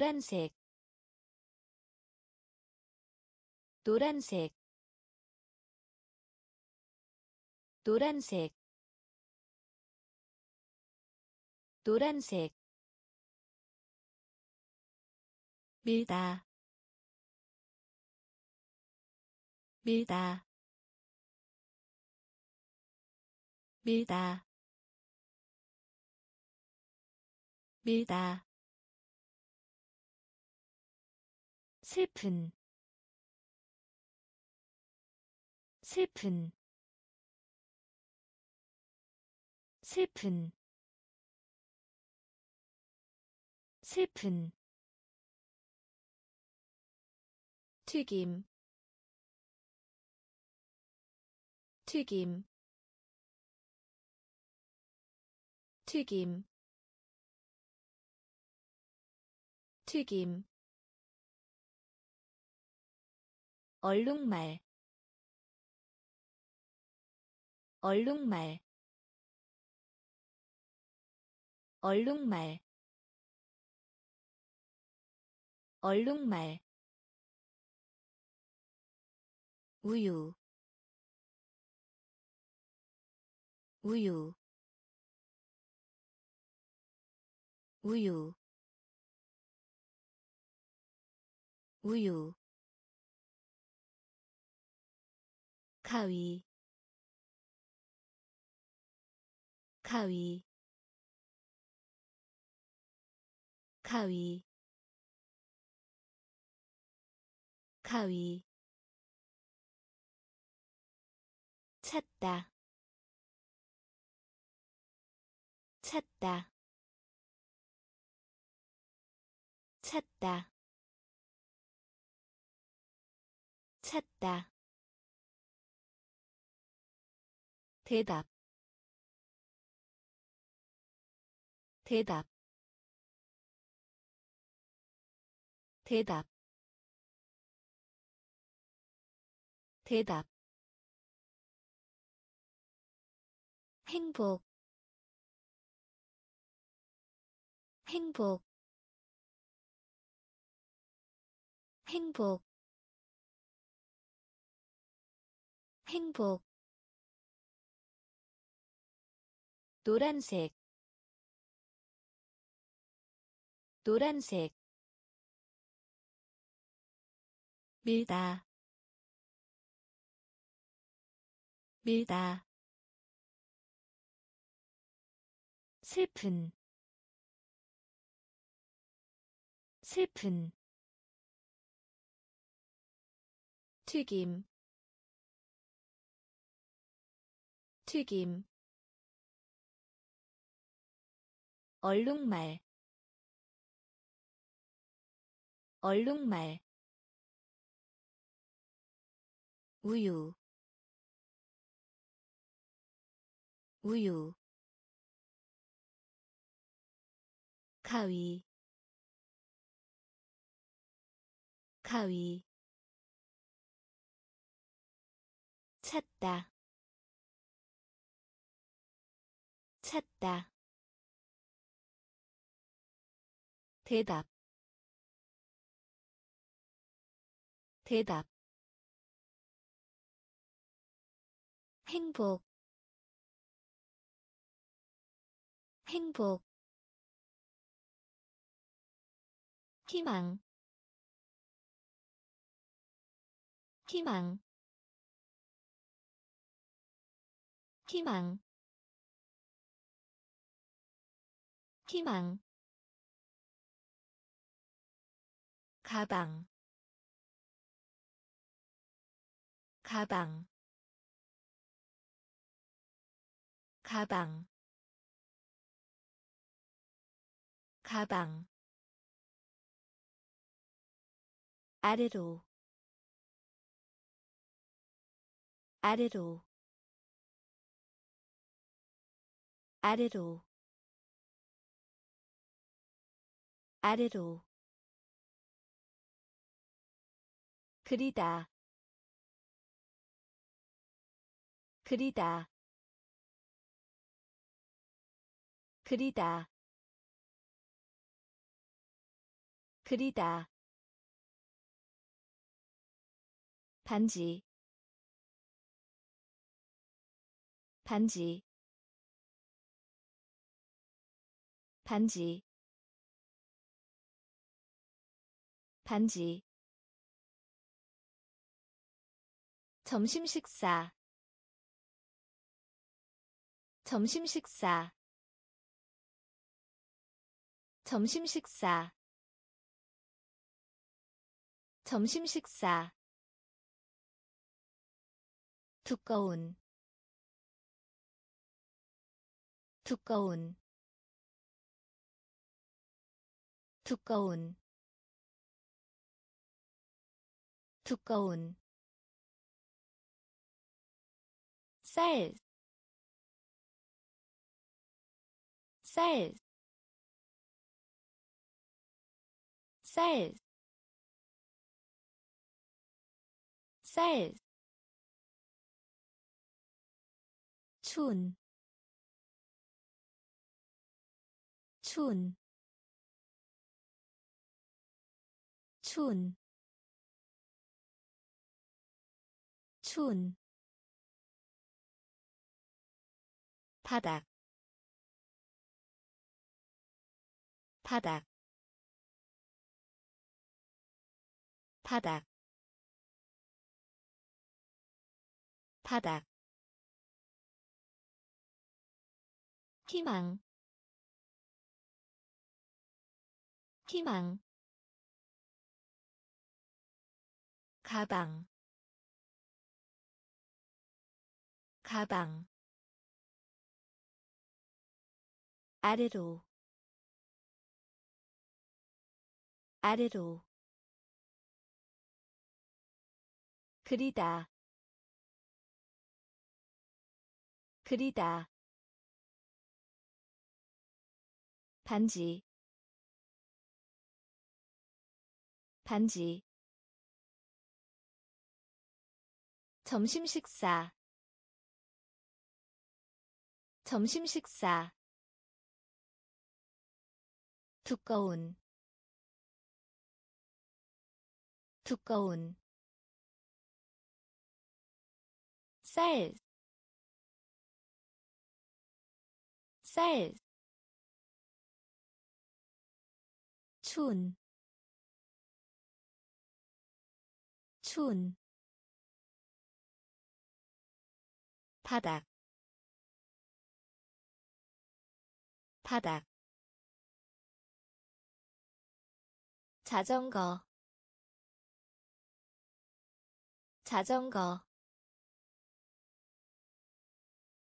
노란색 노란색 노란색 노란색. 밀다 밀다 밀다. 밀다 슬픈 슬픈 슬픈 슬픈. 튀김 튀김. 튀김 튀김 얼룩말 얼룩말 얼룩말 얼룩말 우유 우유 우유 우유 가위. 가위. 가위. 가위. 찾다. 찾다. 찾다. 찾다 대답. 대답. 대답. 대답. 행복. 행복. 행복. 행복 노란색 노란색 밀다 밀다. 슬픈 슬픈. 튀김 튀김 얼룩말 얼룩말 우유 우유 가위 가위 찾다 찾다 대답. 대답. 행복. 행복. 희망. 희망. 희망. 희망 가방 가방 가방 가방. 아래로 아래로 아래로 아래로 그리다. 그리다. 그리다. 그리다. 반지. 반지. 반지. 반지 점심 식사. 점심 식사. 점심 식사. 점심 식사. 두꺼운. 두꺼운. 두꺼운. 두꺼운 쌀, 쌀, 쌀, 쌀, 춘, 춘, 춘, 춘, 바닥 바닥 바닥 바닥. 희망 희망. 가방 가방 아래로 아래로 그리다 그리다 반지 반지 점심 식사 점심 식사 두꺼운 두꺼운 쌀, 쌀, 춘, 춘, 바닥, 바닥, 자전거. 자전거.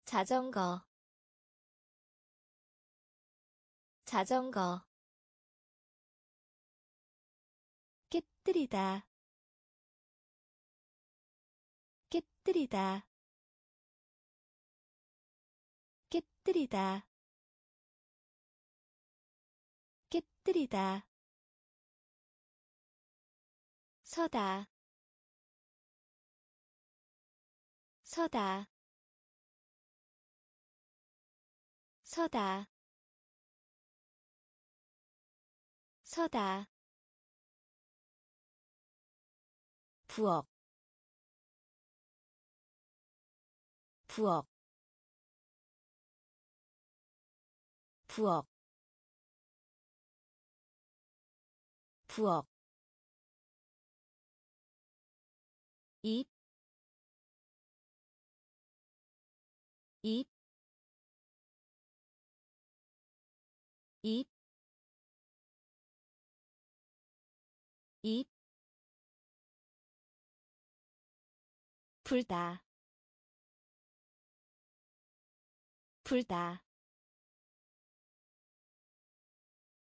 자전거. 자전거. 깨뜨리다. 깨뜨리다. 깨뜨리다. 깨뜨리다 서다. 서다. 서다. 서다. 부엌. 부엌. 부엌. 부엌 입, 입, 입, 입, 불다, 불다,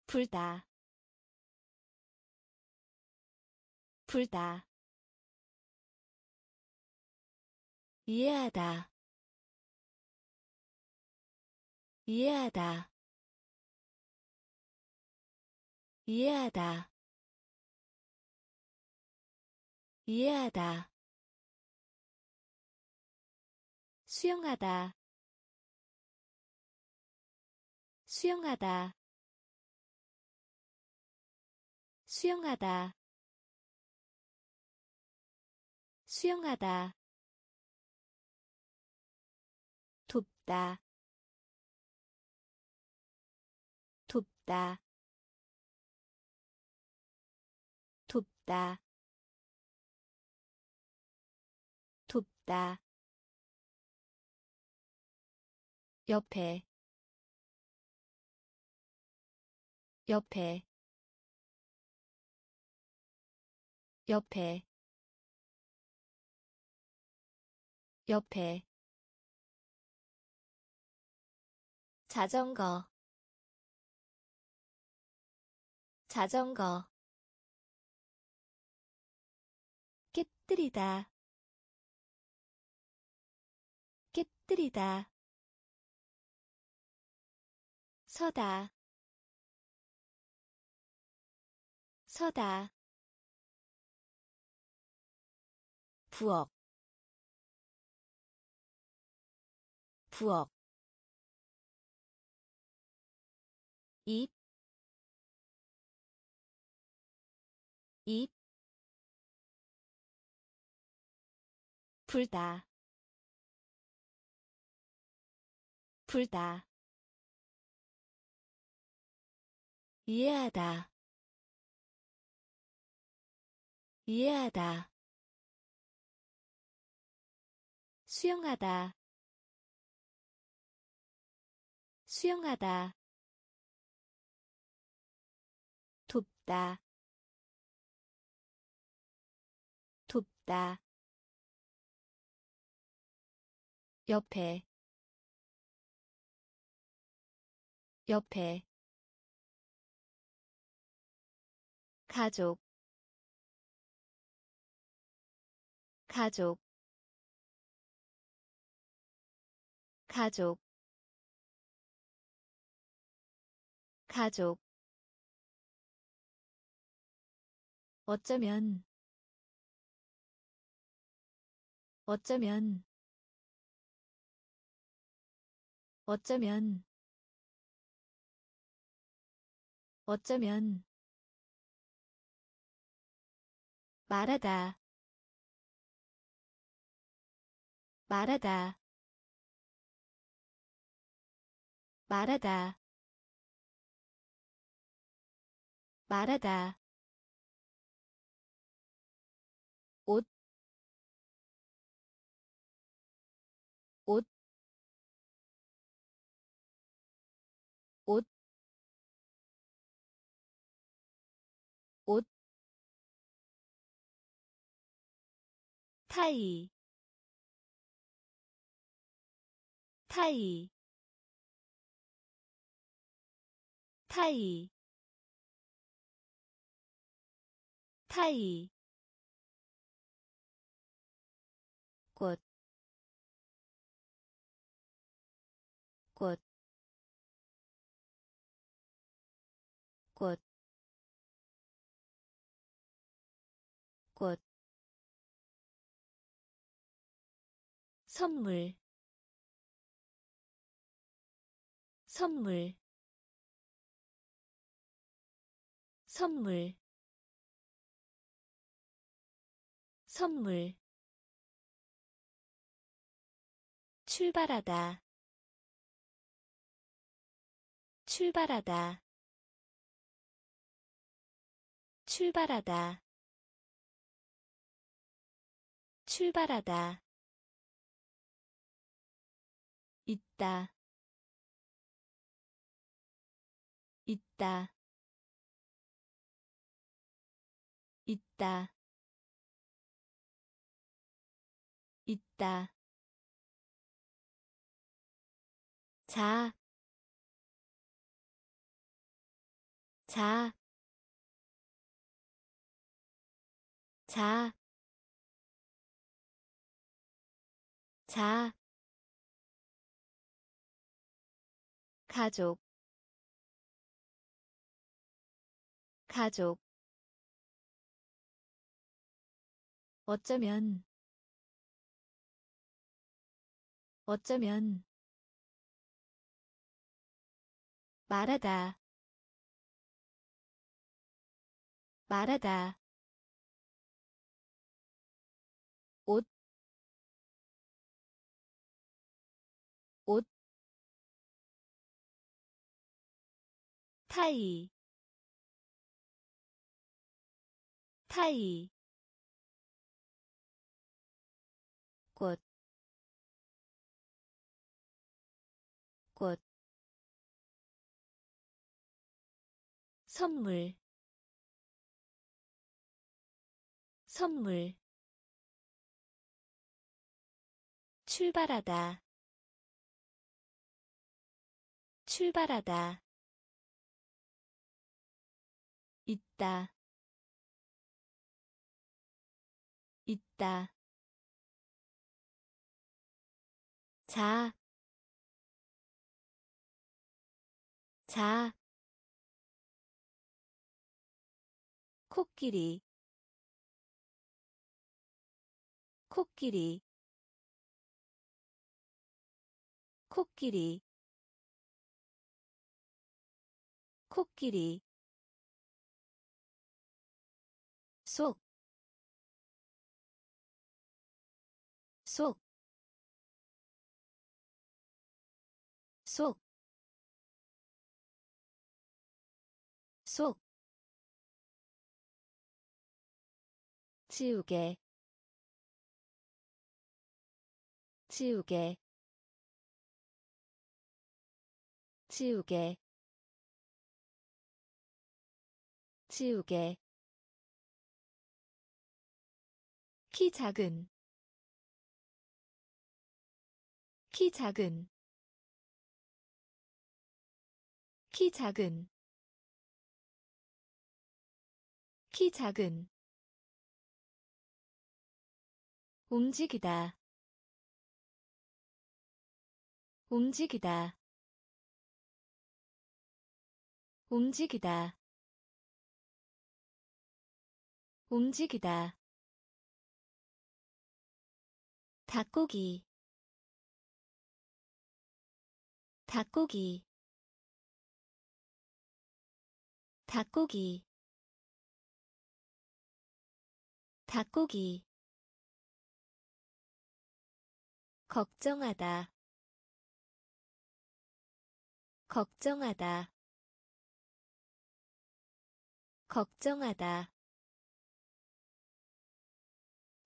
불다, 불다. 이해하다. 이해하다. 이해하다. 이해하다. 수영하다. 수영하다. 수영하다. 수영하다 돕다. 돕다. 돕다. 돕다. 옆에. 옆에. 옆에. 옆에 자전거. 자전거. 깨뜨리다. 깨뜨리다. 서다. 서다. 부엌. 부엌 입, 입, 불다, 불다, 이해하다, 이해하다, 수영하다, 수영하다 돕다. 돕다. 옆에. 옆에. 가족. 가족. 가족. 가족 어쩌면 어쩌면 어쩌면 어쩌면. 말하다 말하다 말하다. 말하다 타이, 타이, 타이, 타이. 꽃, 선물, 선물, 선물, 선물. 출발하다 출발하다 출발하다 출발하다 있다. 있다. 있다. 있다. 자, 자, 자, 자, 가족, 가족, 어쩌면, 어쩌면, 말하다 말하다 타이 타이 꽃, 꽃, 선물, 선물, 출발하다, 출발하다, 있다. 있다. 자, 자, 코끼리, 코끼리, 코끼리, 코끼리, 속, 속, 속, 속, 지우개, 지우개, 지우개, 지우개 키 작은 키 작은 키 작은 키 작은. 움직이다. 움직이다. 움직이다. 움직이다 닭고기. 닭고기. 닭고기. 닭고기. 걱정하다. 걱정하다. 걱정하다.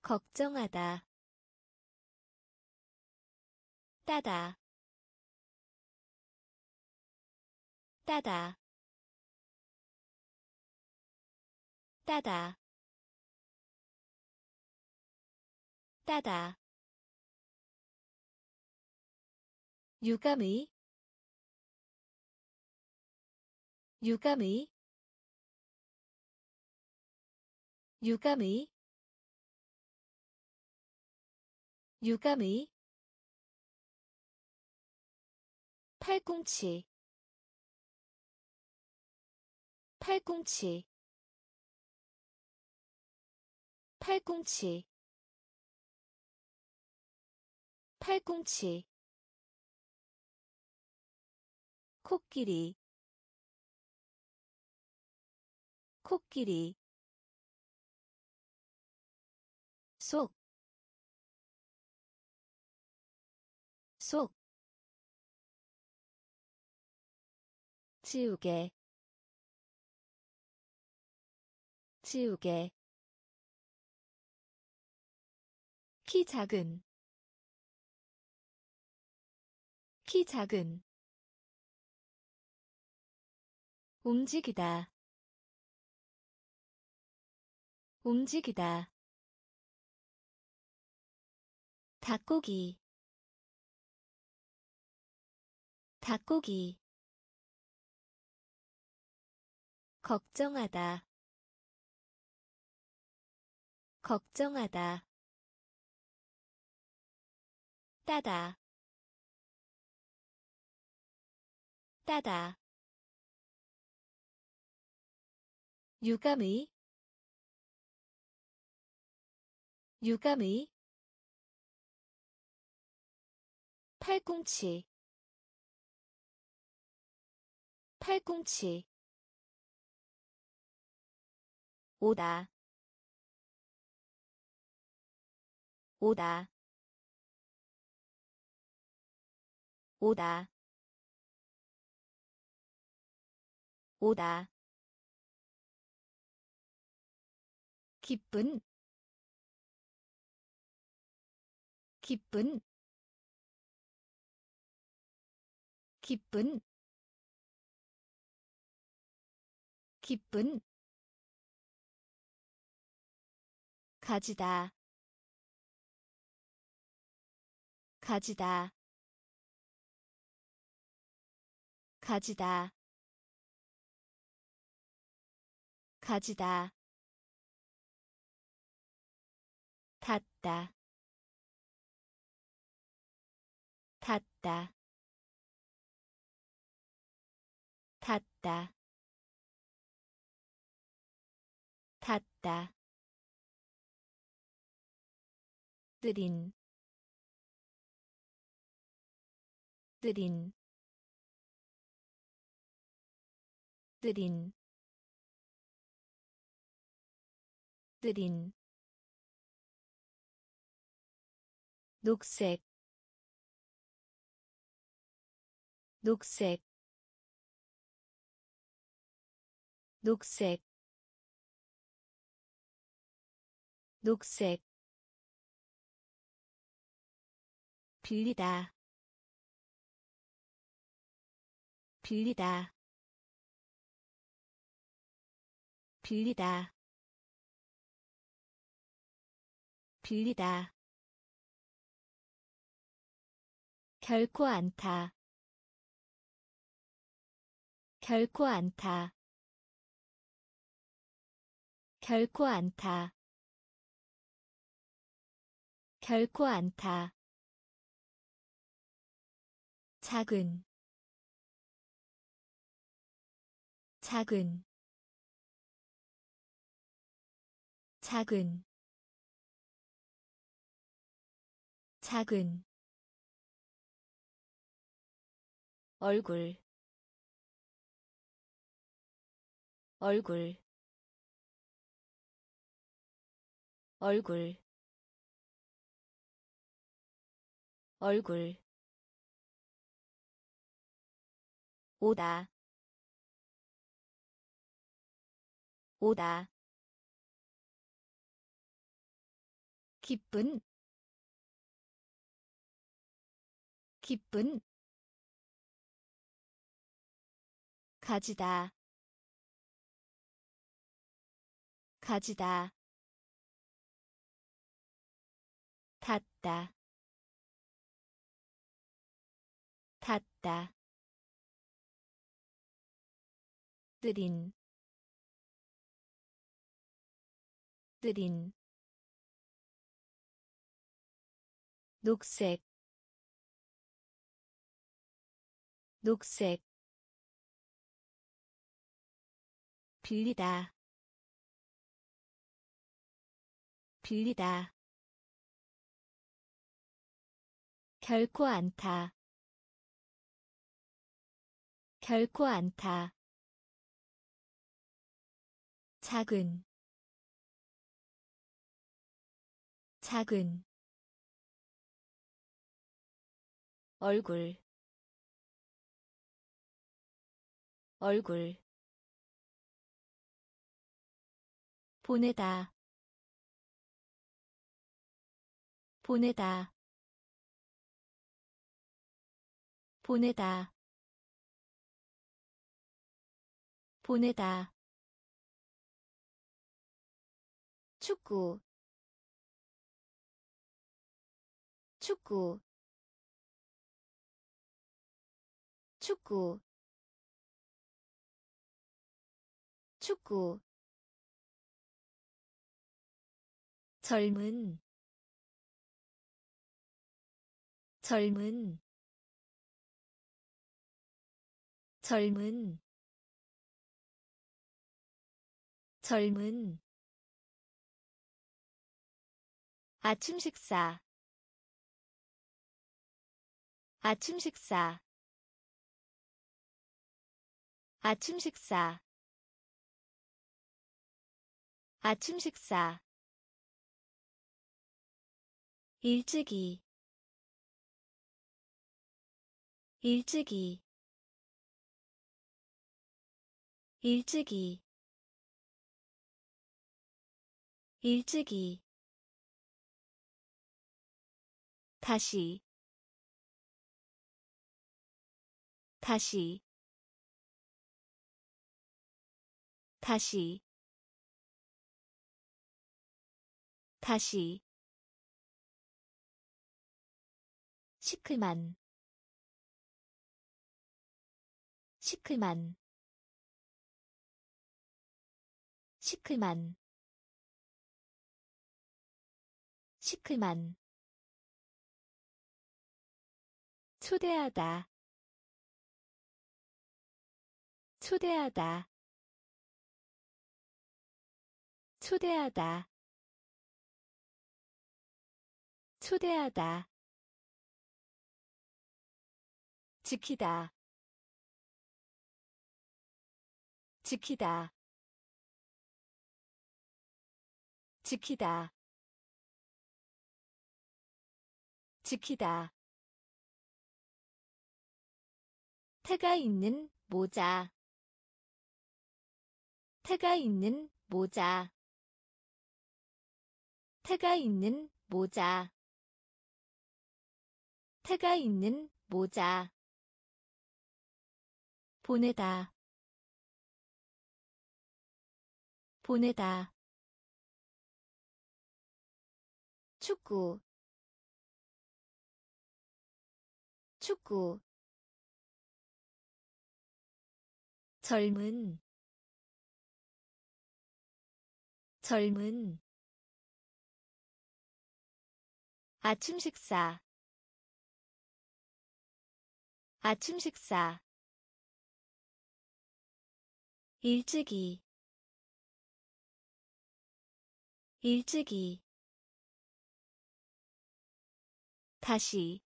걱정하다 따다. 따다. 따다. 따다. 유감의? 유감의? 유감의? 유감의 팔꿈치. 팔꿈치. 팔꿈치. 팔꿈치. 코끼리. 코끼리. 속, 속, 지우개 지우개 키 작은 키 작은 움직이다 움직이다 닭고기 닭고기 걱정하다. 걱정하다. 따다. 따다. 유감의. 유감의. 팔꿈치. 팔꿈치 오다. 오다. 오다. 오다. 기쁜. 기쁜. 기쁜. 기쁜 가지다. 가지다. 가지다. 가지다. 닫다. 닫다. 닫다. 닫다 느린 느린 느린 느린 녹색 녹색 녹색 녹색 빌리다. 빌리다. 빌리다. 빌리다. 결코 않다 결코 않다 결코 않다 결코 않다 작은 작은 작은 작은. 얼굴 얼굴 얼굴 얼굴 오다. 오다. 기쁜. 기쁜. 가지다. 가지다. 닫다. 닫다 느린 느린 녹색 녹색 빌리다 빌리다 결코 않다 결코 않다 작은 작은 얼굴 얼굴 보내다 보내다 보내다 보내다 축구 축구 축구 축구. 젊은 젊은. 젊은. 젊은 아침 식사. 아침 식사. 아침 식사. 아침 식사. 일찍이. 일찍이. 일찍이. 일찍이 다시. 다시. 다시. 다시. 시클만. 시클만. 시클만. 시클만 초대하다. 초대하다. 초대하다. 초대하다. 지키다. 지키다. 지키다. 지키다 태가 있는 모자. 태가 있는 모자. 태가 있는 모자. 태가 있는 모자. 보내다. 보내다. 축구. 축구 젊은 젊은. 아침 식사. 아침 식사. 일찍이. 일찍이. 다시.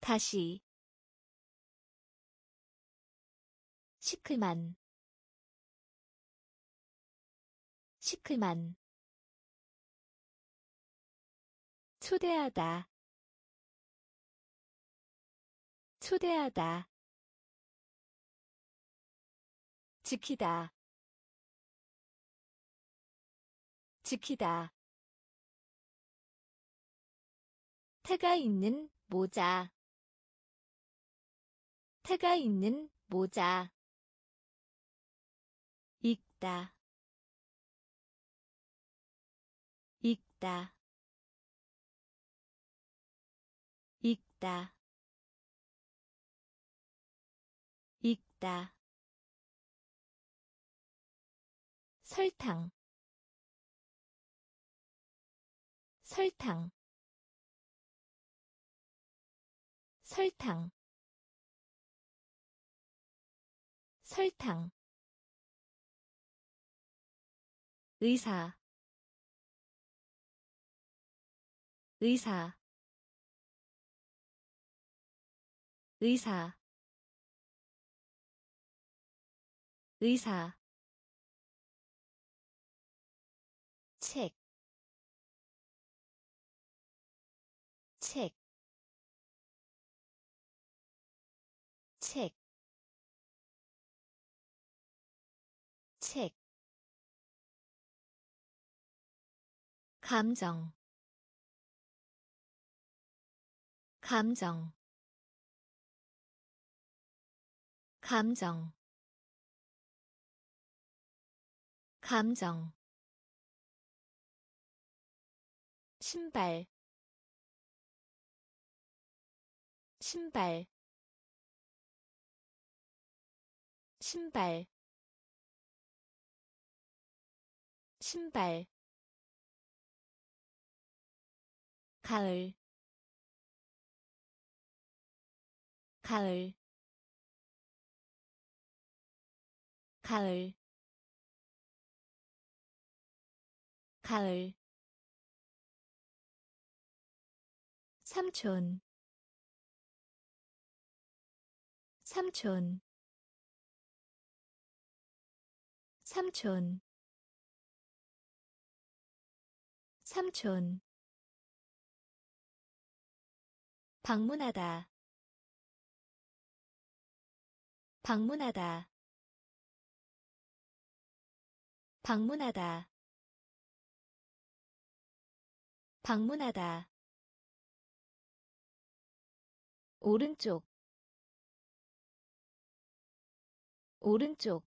다시 시클만. 시클만. 초대하다. 초대하다. 지키다. 지키다. 태가 있는 모자. 태가 있는 모자 읽다. 읽다. 읽다. 읽다. 설탕. 설탕. 설탕. 설탕 의사 의사 의사 의사 감정, 감정, 감정, 감정. 신발 신발 신발 신발 가을 가을 가을 가을. 삼촌 삼촌. 삼촌 삼촌 방문하다. 방문하다. 방문하다. 방문하다. 오른쪽. 오른쪽.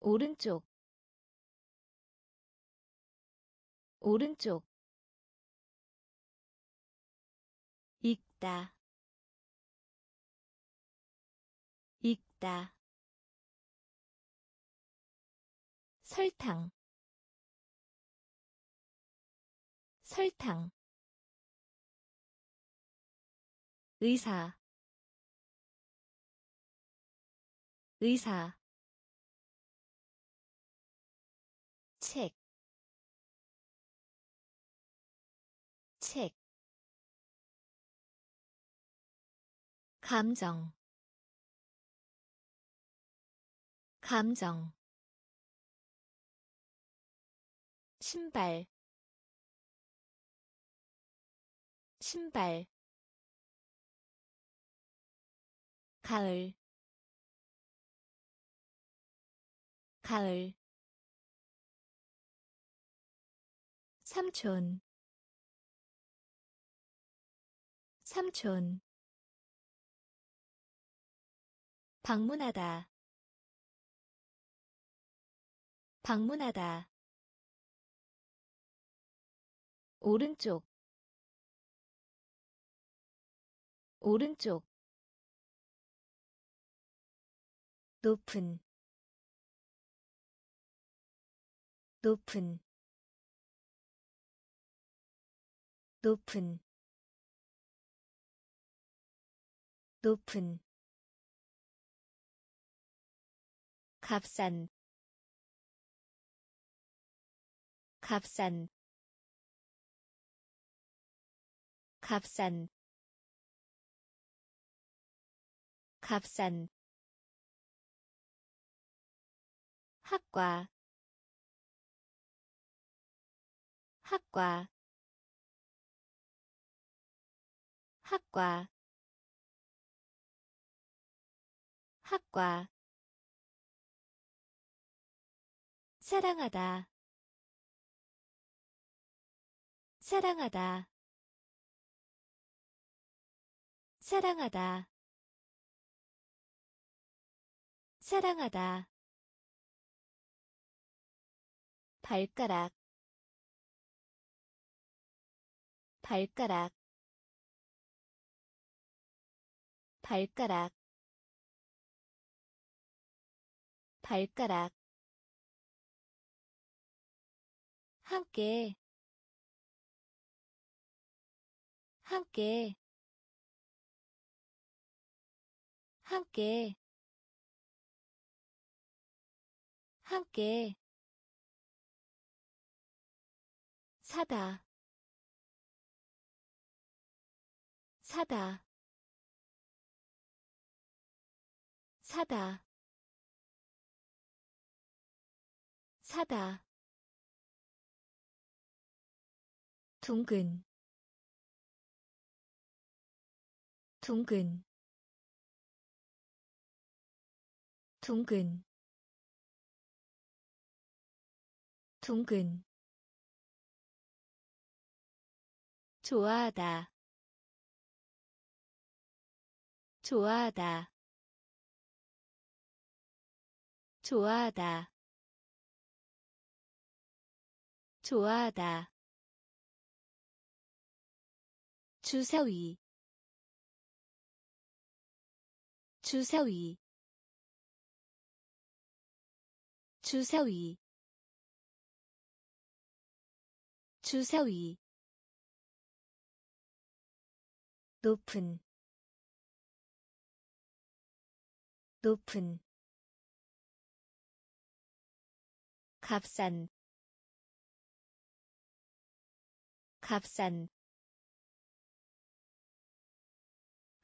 오른쪽. 오른쪽 읽다. 읽다. 설탕. 설탕. 의사. 의사 감정, 감정, 신발, 신발, 가을, 가을, 삼촌 삼촌 방문하다. 방문하다. 오른쪽. 오른쪽. 높은. 높은. 높은. 높은 값싼 값싼 값싼 값싼. 학과 학과 학과 학과 사랑하다. 사랑하다. 사랑하다. 사랑하다. 발가락. 발가락. 발가락. 발가락 함께 함께 함께 함께. 사다 사다 사다. 사다 둥근 둥근 둥근 둥근. 좋아하다. 좋아하다. 좋아하다. 좋아하다 주사위. 주사위. 주사위. 주사위. 높은. 높은. 값싼. 값싼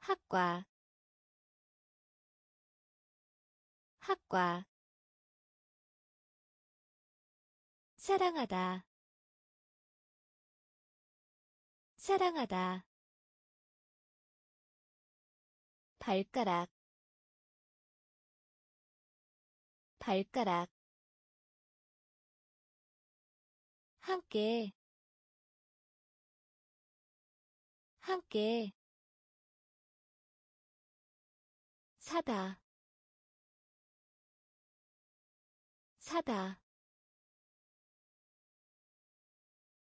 학과 학과. 사랑하다. 사랑하다. 발가락. 발가락. 함께. 함께 사다. 사다.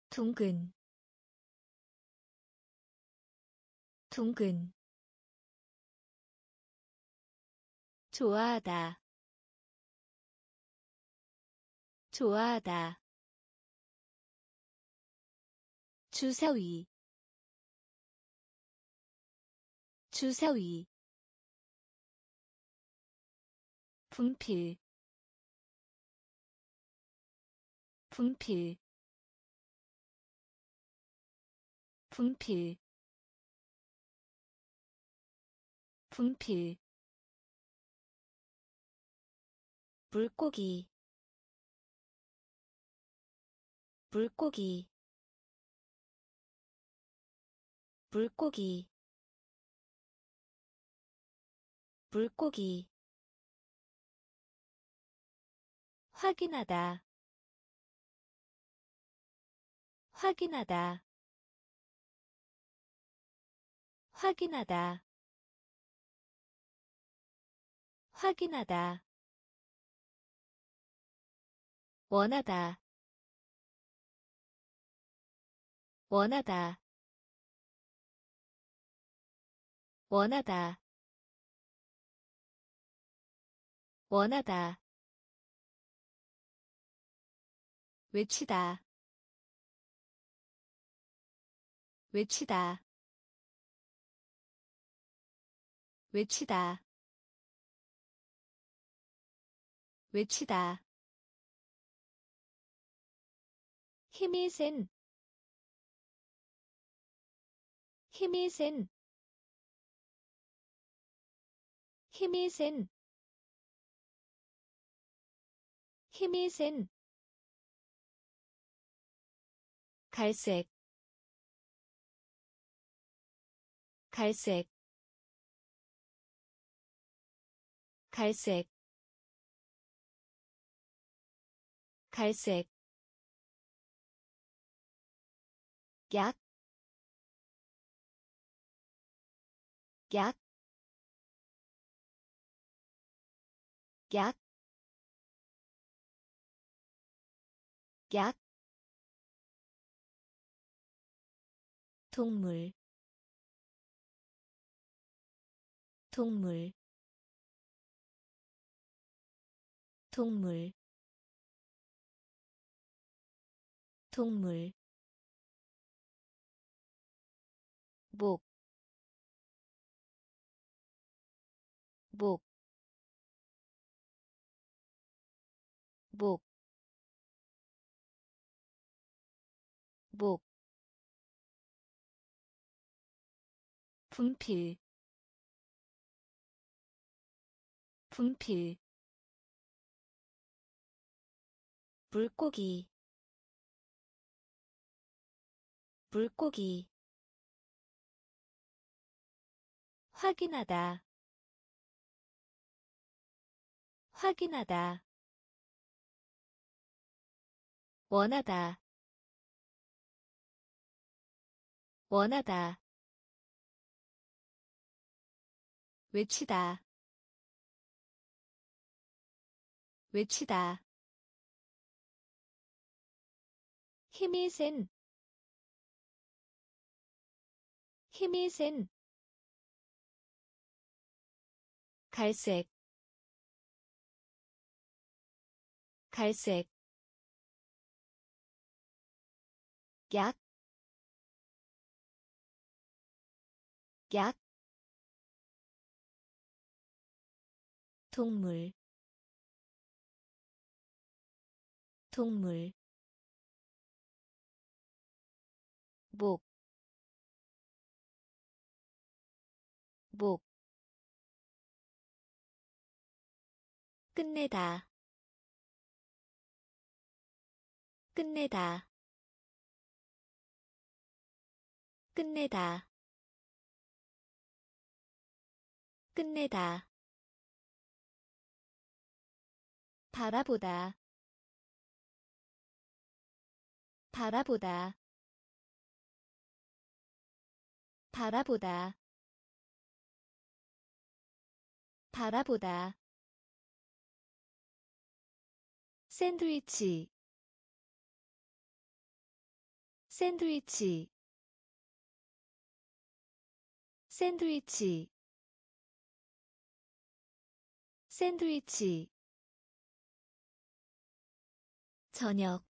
둥근. 둥근. 좋아하다. 좋아하다. 주사위. 주사위 분필. 분필. 분필. 분필. 물고기. 물고기. 물고기. 물고기 확인하다. 확인하다. 확인하다. 확인하다. 원하다. 원하다. 원하다. 원하다 외치다. 외치다. 외치다. 외치다. 힘이 센. 힘이 센. 힘이 센. 힘이 센 갈색 갈색 갈색 갈색. 약, 약, 약, 약, 동물, 동물, 동물, 동물. 목, 목, 목, 목, 분필, 분필, 물고기, 물고기. 확인하다. 확인하다. 원하다. 원하다 외치다. 외치다. 힘이 센. 힘이 센. 갈색. 갈색. 약, 약, 동물, 동물, 목, 목, 끝내다 끝내다 끝내다 끝내다 바라보다. 바라보다. 바라보다. 바라보다. 샌드위치. 샌드위치. 샌드위치. 샌드위치 저녁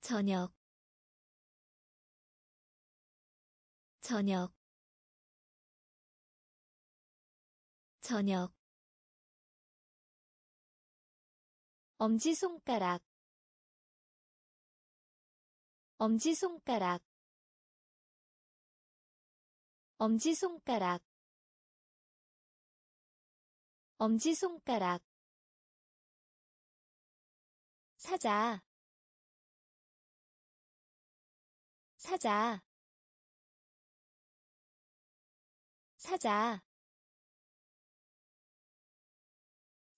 저녁 저녁 저녁. 엄지손가락 엄지손가락 엄지손가락 엄지손가락 사자. 사자. 사자.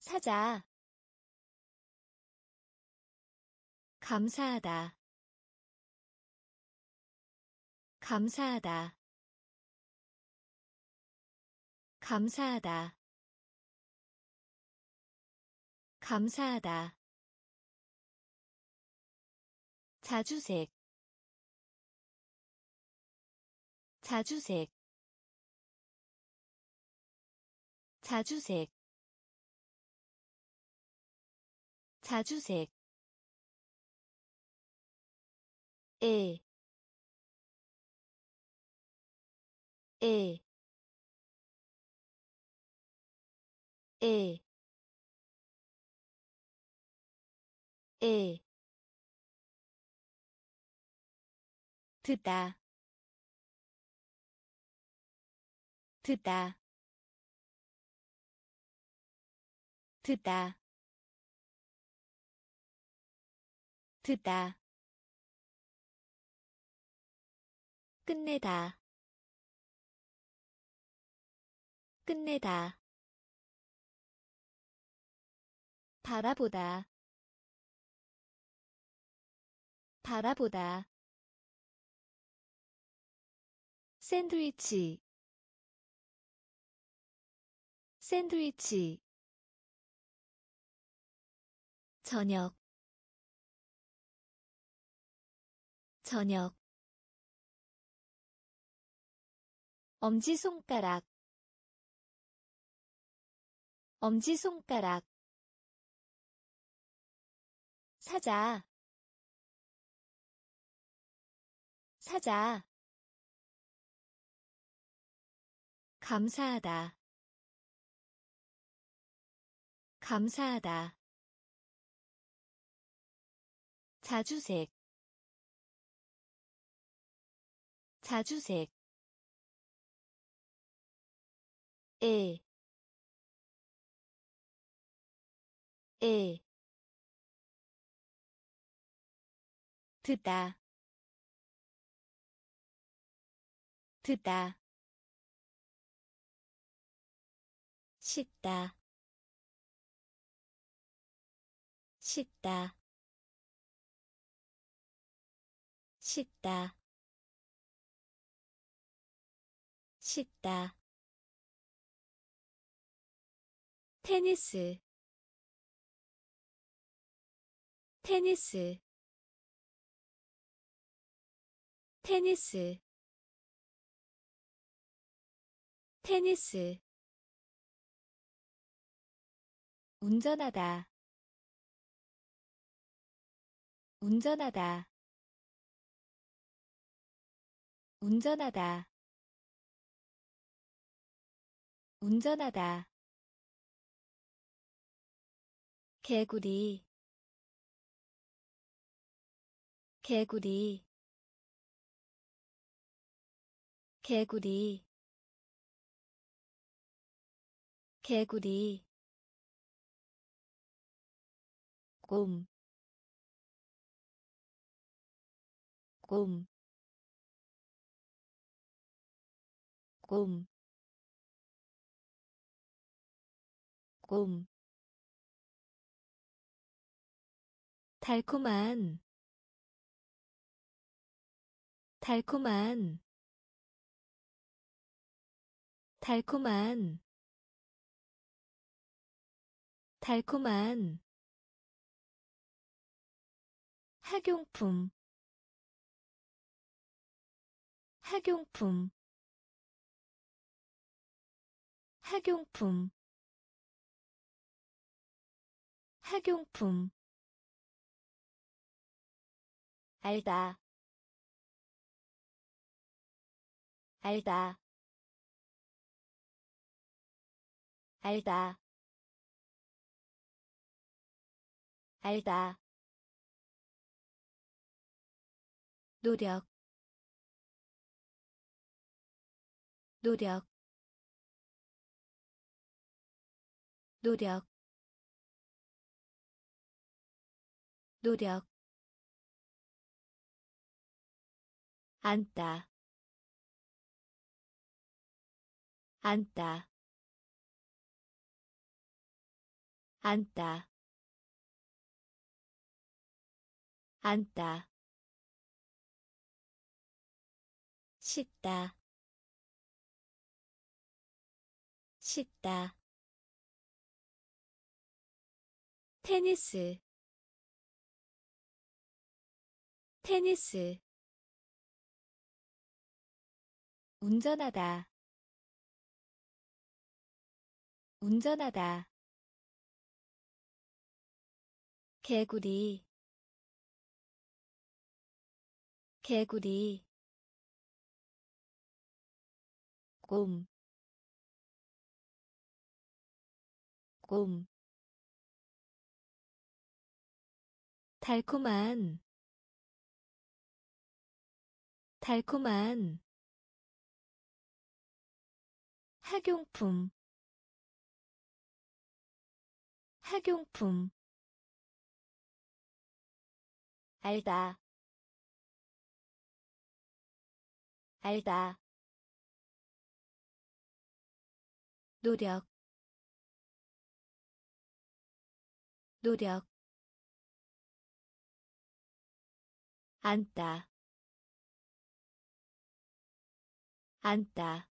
사자. 감사하다. 감사하다. 감사하다. 감사하다 자주색 자주색 자주색 자주색. 에, 에, 에, 에, 듣다, 듣다, 듣다, 듣다. 끝내다. 끝내다. 바라보다. 바라보다 샌드위치 샌드위치 저녁 저녁 엄지손가락 엄지손가락 사자 사자 감사하다. 감사하다. 자주색. 자주색. 에, 에, 듣다, 듣다, 씻다, 씻다, 씻다, 씻다. 테니스. 테니스. 테니스. 테니스 운전하다. 운전하다. 운전하다. 운전하다. 개구리. 개구리. 개구리. 개구리 곰, 곰, 곰, 곰. 달콤한. 달콤한. 달콤한. 달콤한 학용품. 학용품. 학용품. 학용품. 알다. 알다. 알다. 알다 노력 노력 노력 노력. 앉다 앉다 앉다. 앉다 씻다. 씻다. 테니스. 테니스. 운전하다. 운전하다. 개구리. 개구리 곰, 곰. 달콤한, 달콤한. 학용품, 학용품. 알다, 알다. 노력 노력 앉다 앉다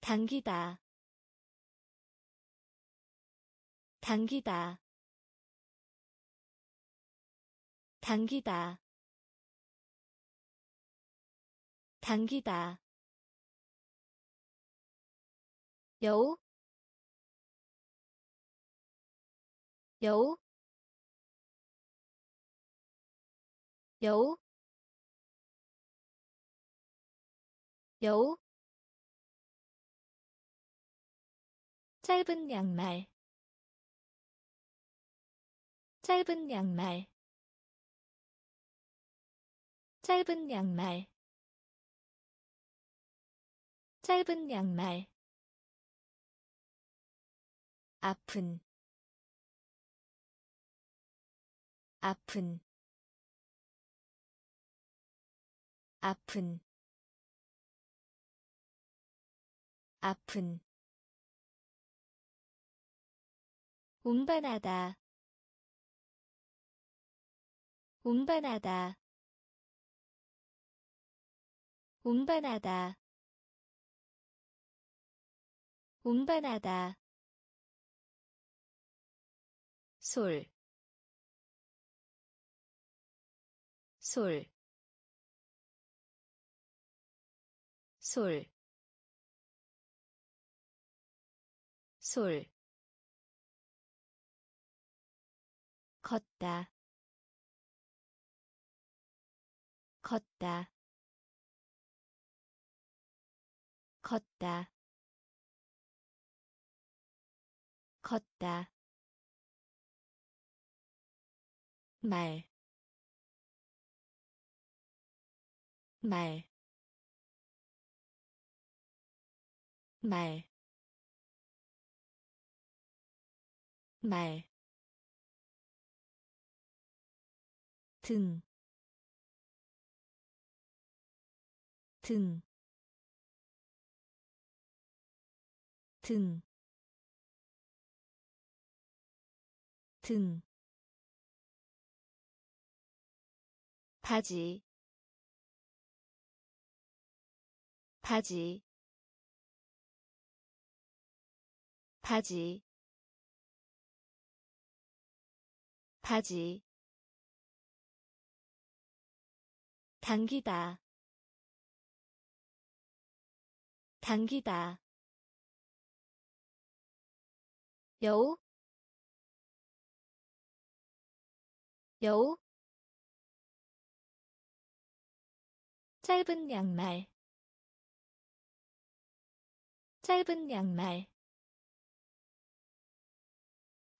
당기다 당기다 당기다 당기다 여우 여우 여우 여우. 짧은 양말 짧은 양말 짧은 양말 짧은 양말 아픈 아픈 아픈 아픈. 운반하다 운반하다. 운반하다 운반하다 솔, 솔, 솔, 솔, 걷다, 걷다, 걷다, 걷다. 말, 말, 말, 말, 등, 등, 등, 등, 바지, 바지, 바지, 바지, 당기다 당기다. 여우 여우 짧은 양말. 짧은 양말.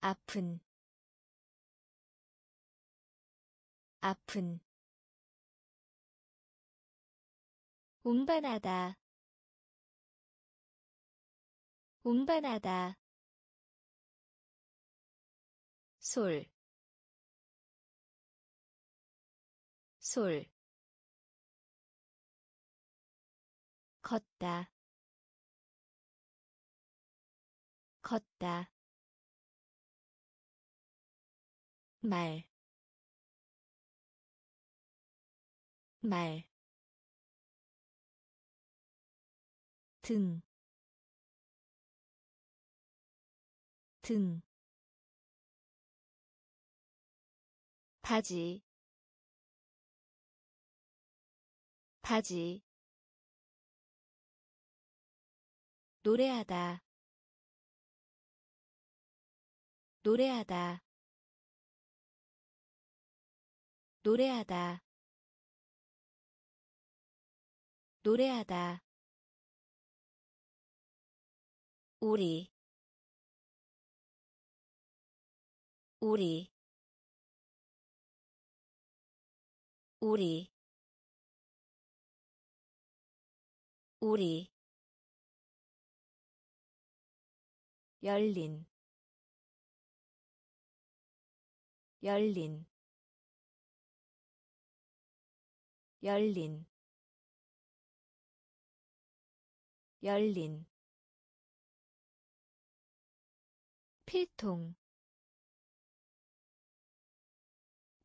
아픈. 아픈. 운반하다. 운반하다. 솔, 솔, 걷다, 걷다, 말, 말, 등, 등, 바지, 바지, 노래하다, 노래하다, 노래하다, 노래하다. 우리. 우리. 우리. 우리 열린 열린 열린 열린. 필통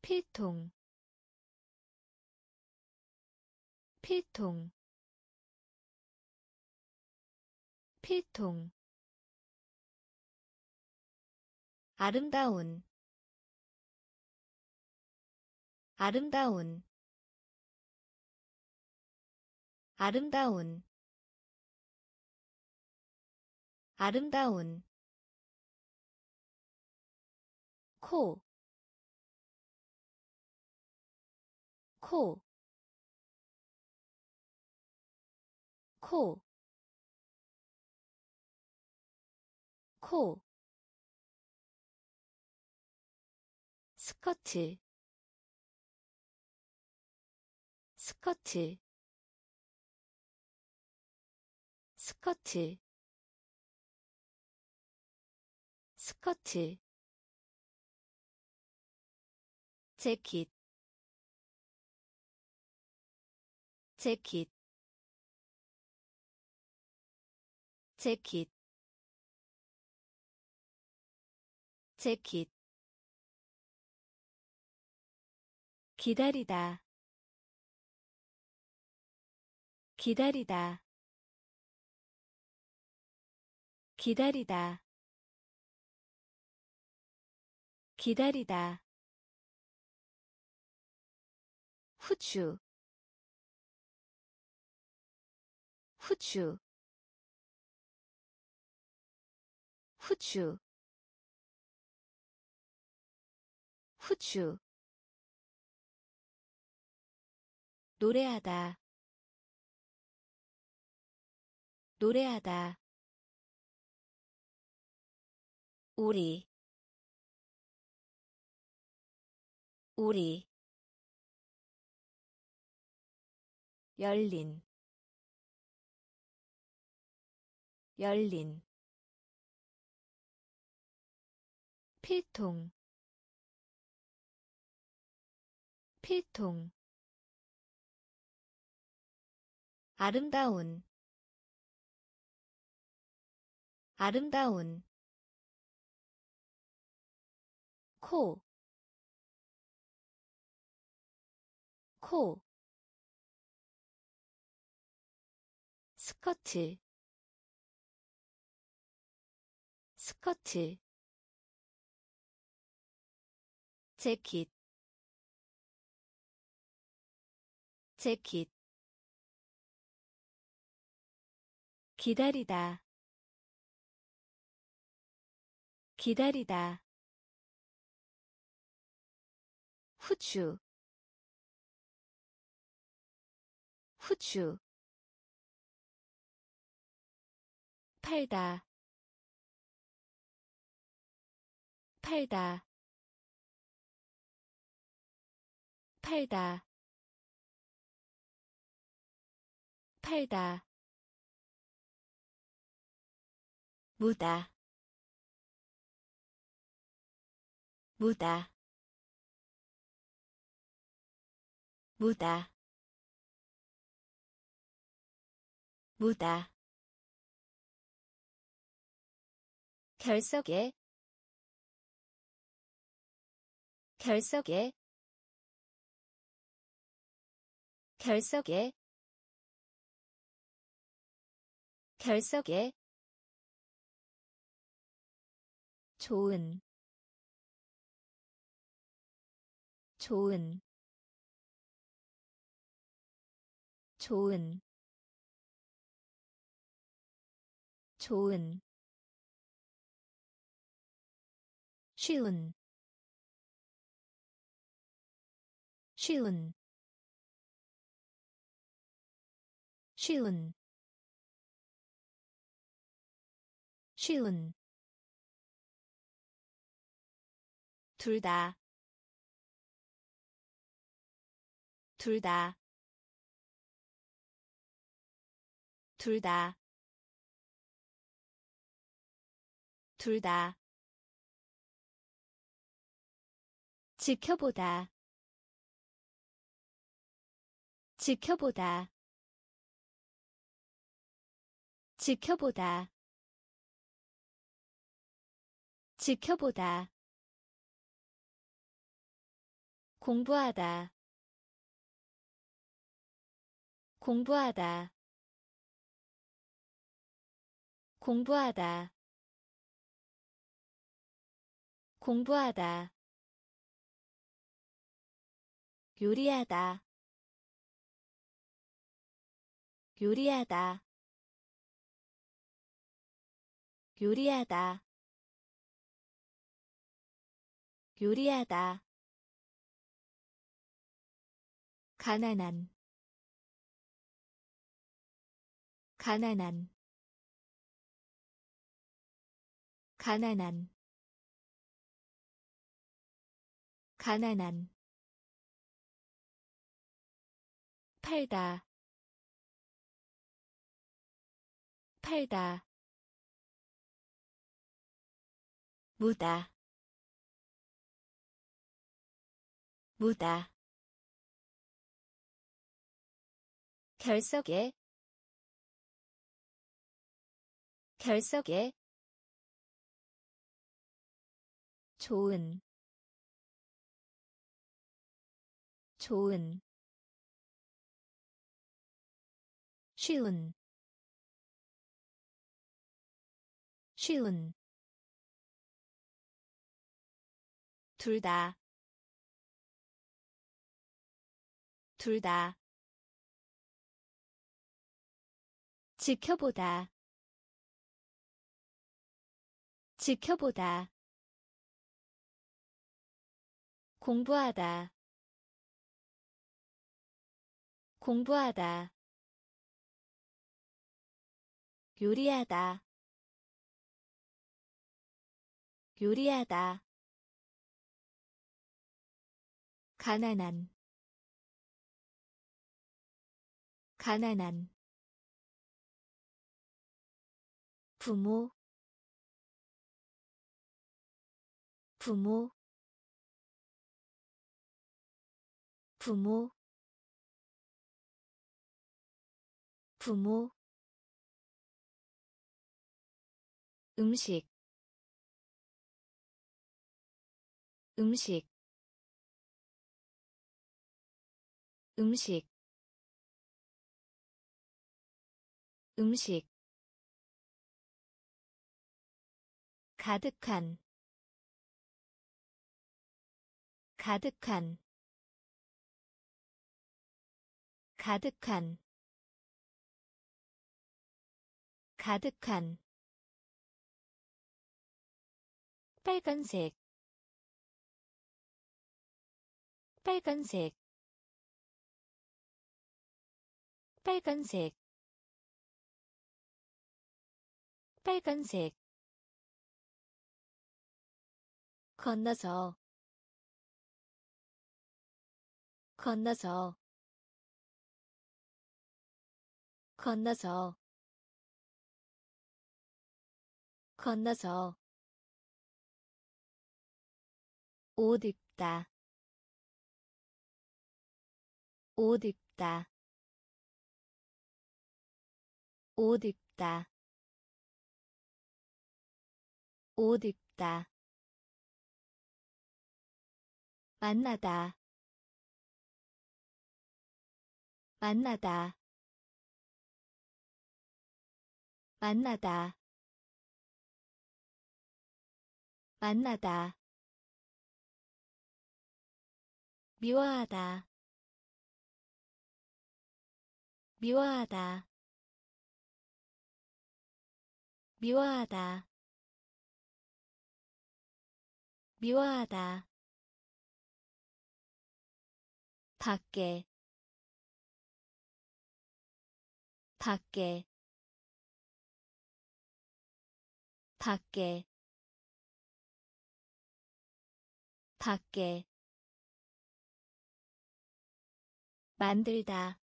필통 필통 필통 아름다운 아름다운 아름다운 아름다운. 코, 코, 코, 코, 스커트, 스커트, 스커트, 스커트 재킷 재킷 재킷 재킷 기다리다. 기다리다. 기다리다. 기다리다. 후추. 후추. 후추. 후추 노래하다. 노래하다. 우리. 우리. 열린. 열린. 필통. 필통 아름다운 아름다운 코, 코, 스커트, 스커트, 재킷, 재킷, 기다리다, 기다리다. 후추. 후추. 팔다. 팔다. 팔다. 팔다 무다. 무다. 무다. 무다. 결석에. 결석에. 결석에. 결석에 좋은 좋은 좋은 좋은. 쉬운 쉬운. 쉬운 쉬운 둘 다, 둘 다, 둘 다, 둘 다, 지켜보다, 지켜보다, 지켜보다, 지켜보다, 공부하다, 공부하다. 공부하다. 공부하다. 요리하다. 요리하다. 요리하다. 요리하다 가난한 가난한 가난한 가난한. 팔다 팔다. 무다 무다 결석에 결석에 좋은 좋은 쉬운 쉬운. 둘 다, 둘 다, 지켜보다, 지켜보다, 공부하다. 공부하다. 요리하다. 요리하다. 가난한. 가난한 부모 부모 부모 부모. 음식 음식. 음식 음식 가득한 가득한 가득한 가득한. 빨간색 빨간색. 빨간색 빨간색 건너서. 건너서. 건너서. 건너서. 옷 입다. 옷 입다. 옷 입다. 옷 입다 만나다. 만나다. 만나다. 만나다. 미워하다. 미워하다. 미워하다. 미워하다 밖에 밖에 밖에 밖에. 만들다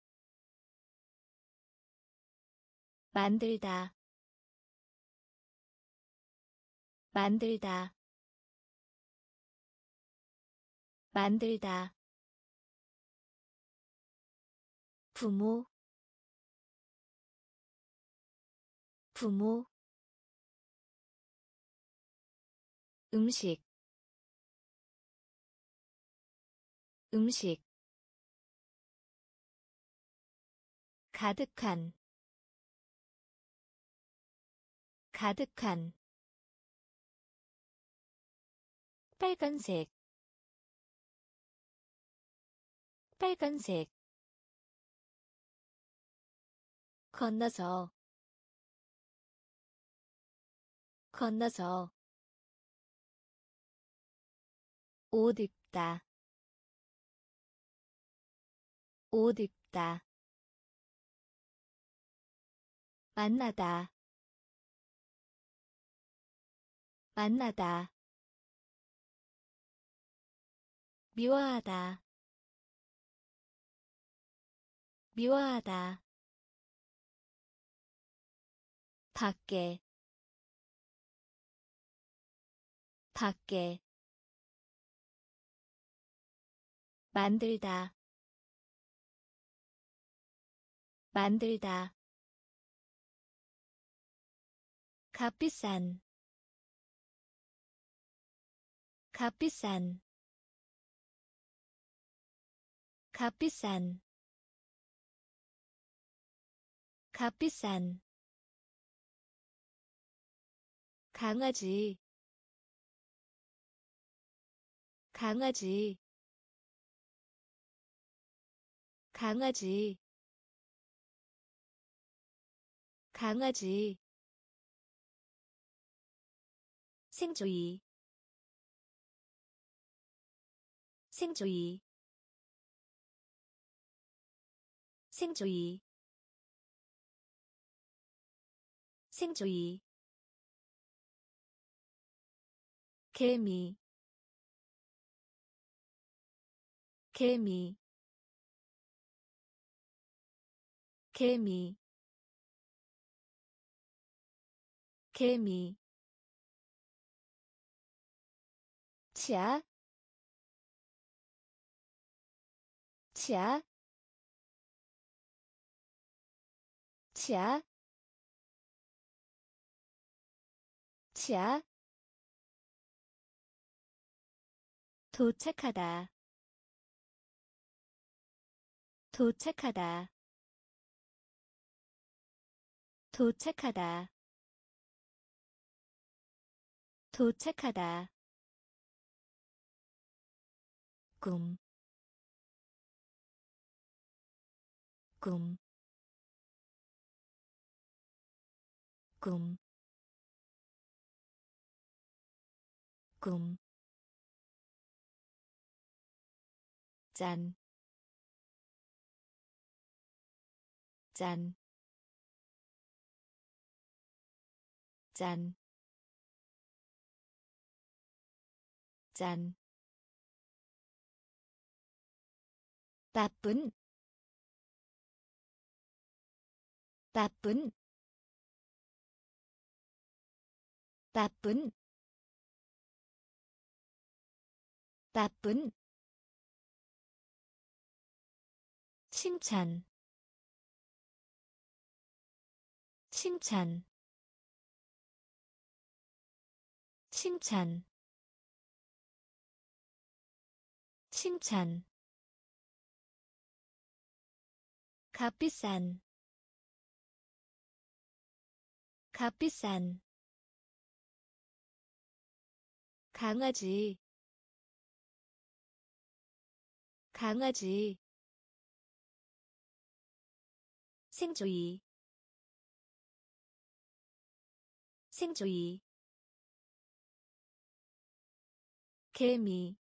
만들다. 만들다 만들다 부모 부모 음식 음식 가득한 가득한 빨간색 빨간색 건너서. 건너서. 옷 입다. 옷 입다. 만나다. 만나다. 미워하다. 미워하다 밖에 밖에 만들다 만들다 값비싼 값비싼 값비싼 값비싼 강아지. 강아지. 강아지. 강아지. 생조이. 생조이. 생조이. 생조이 개미 개미 개미 개미 도착하다. 도착하다. 도착하다. 도착하다. 꿈, 꿈, 꿈, 꿈, 짠, 짠, 짠, 짠. 나쁜. 나쁜. 나쁜. 나쁜 칭찬. 칭찬. 칭찬. 칭찬. 값비싼. 값비싼. 강아지. 강아지 생조이 생조이 개미.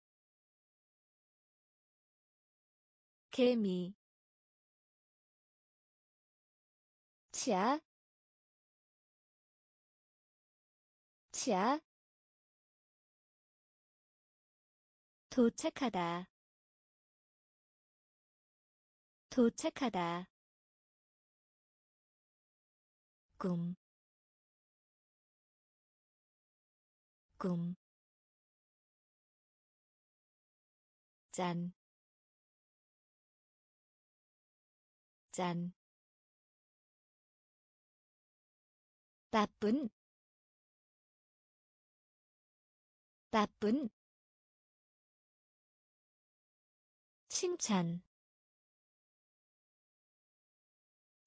개미. 치아 치아 도착하다. 도착하다 꿈, 꿈, 짠, 짠, 나쁜. 나쁜. 칭찬.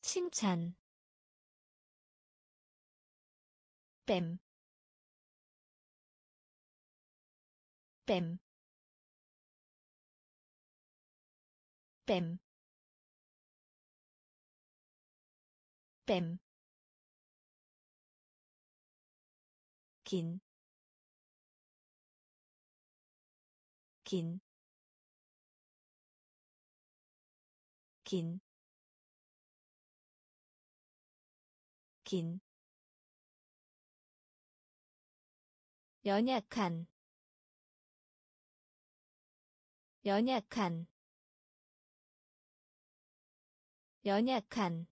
칭찬 뱀, 뱀, 뱀, 뱀. 긴, 긴, 긴, 긴, 연약한, 연약한, 연약한,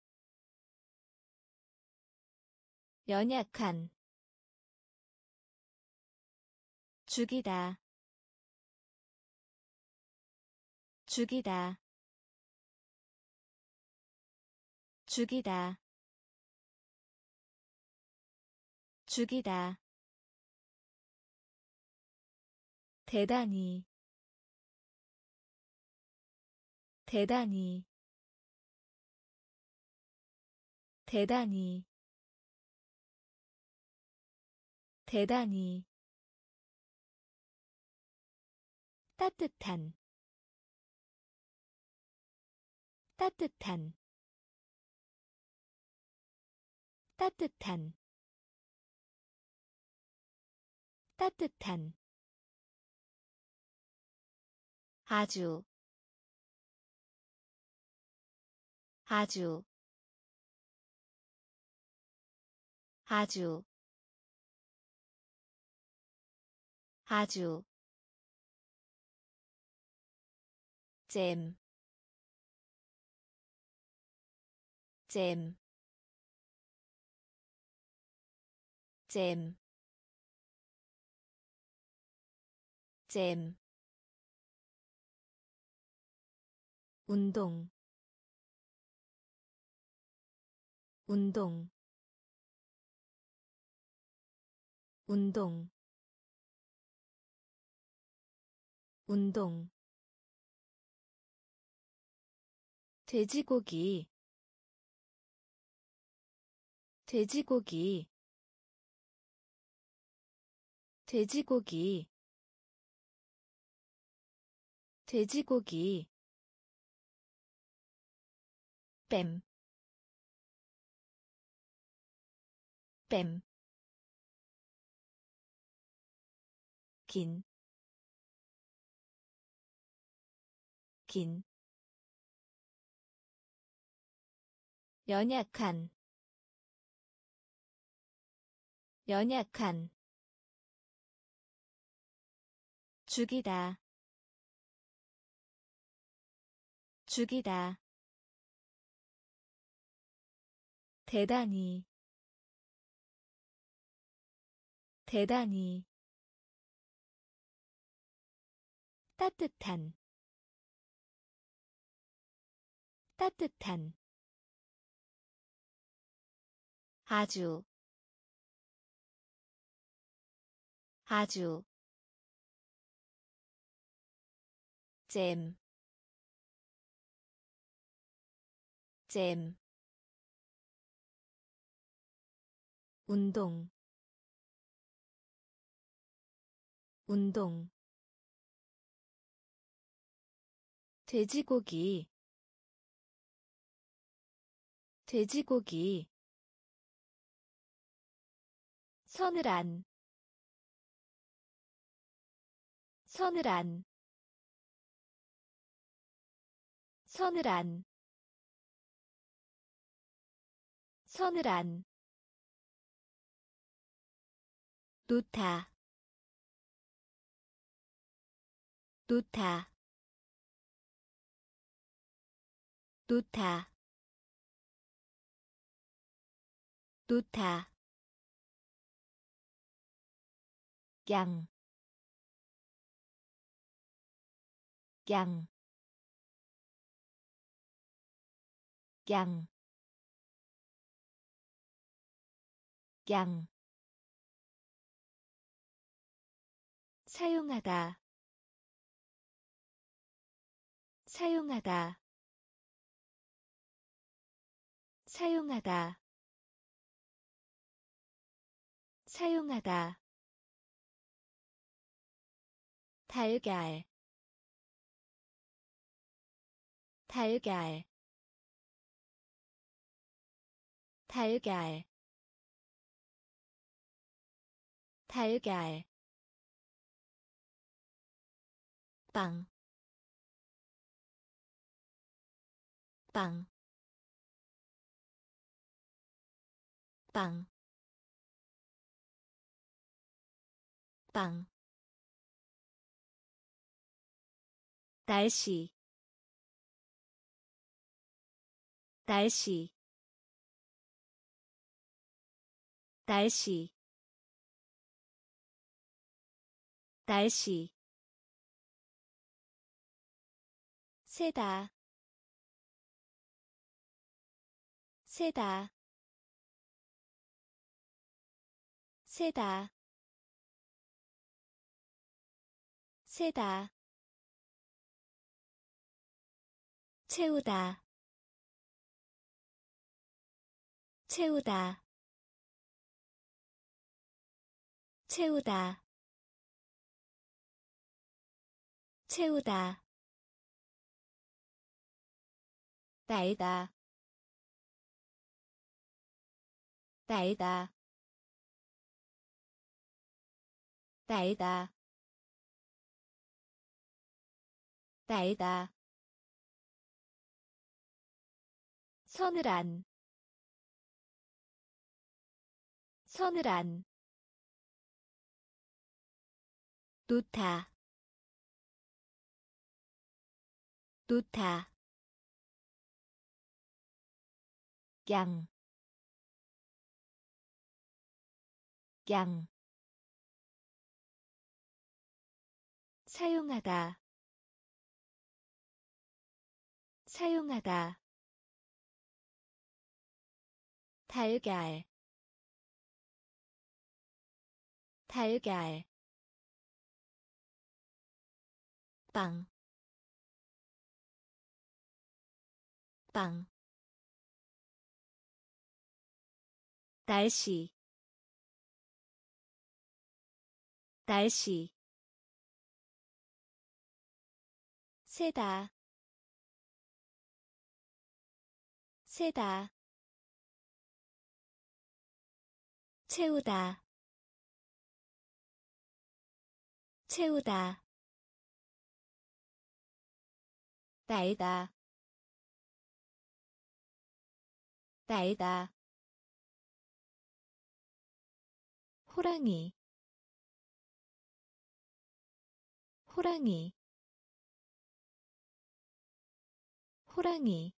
연약한. 죽이다 죽이다. 죽이다 죽이다 대단히. 대단히. 대단히. 대단히. 따뜻한. 따뜻한. 따뜻한. 따뜻한 아주 아주 아주 아주. 잼, 잼, 잼, 잼, 운동, 운동, 운동, 운동. 돼지고기 돼지고기 돼지고기 돼지고기 뱀, 뱀, 긴, 긴, 연약한. 연약한. 죽이다. 죽이다 대단히. 대단히. 따뜻한. 따뜻한. 아주. 아주. 잼, 잼, 운동, 운동, 돼지고기, 돼지고기, 서늘한. 서늘한. 서늘한. 서늘한 놓다 놓다 놓다 놓다 양, 양, 양, 양, 사용하다, 사용하다, 사용하다, 사용하다. 달걀. 달걀. 달걀. 달걀 빵, 빵, 빵, 빵. 날씨 날씨 날씨 날씨 세다. 세다. 세다. 세다. 채우다. 채우다. 채우다. 채우다 날다. 날다. 날다. 날다. 서늘한. 서늘한. 놓다 놓다 양, 양 사용하다. 사용하다. 달걀. 달걀. 빵, 빵, 날씨, 날씨, 세다, 세다, 채우다, 채우다. 날다. 날다 호랑이. 호랑이. 호랑이.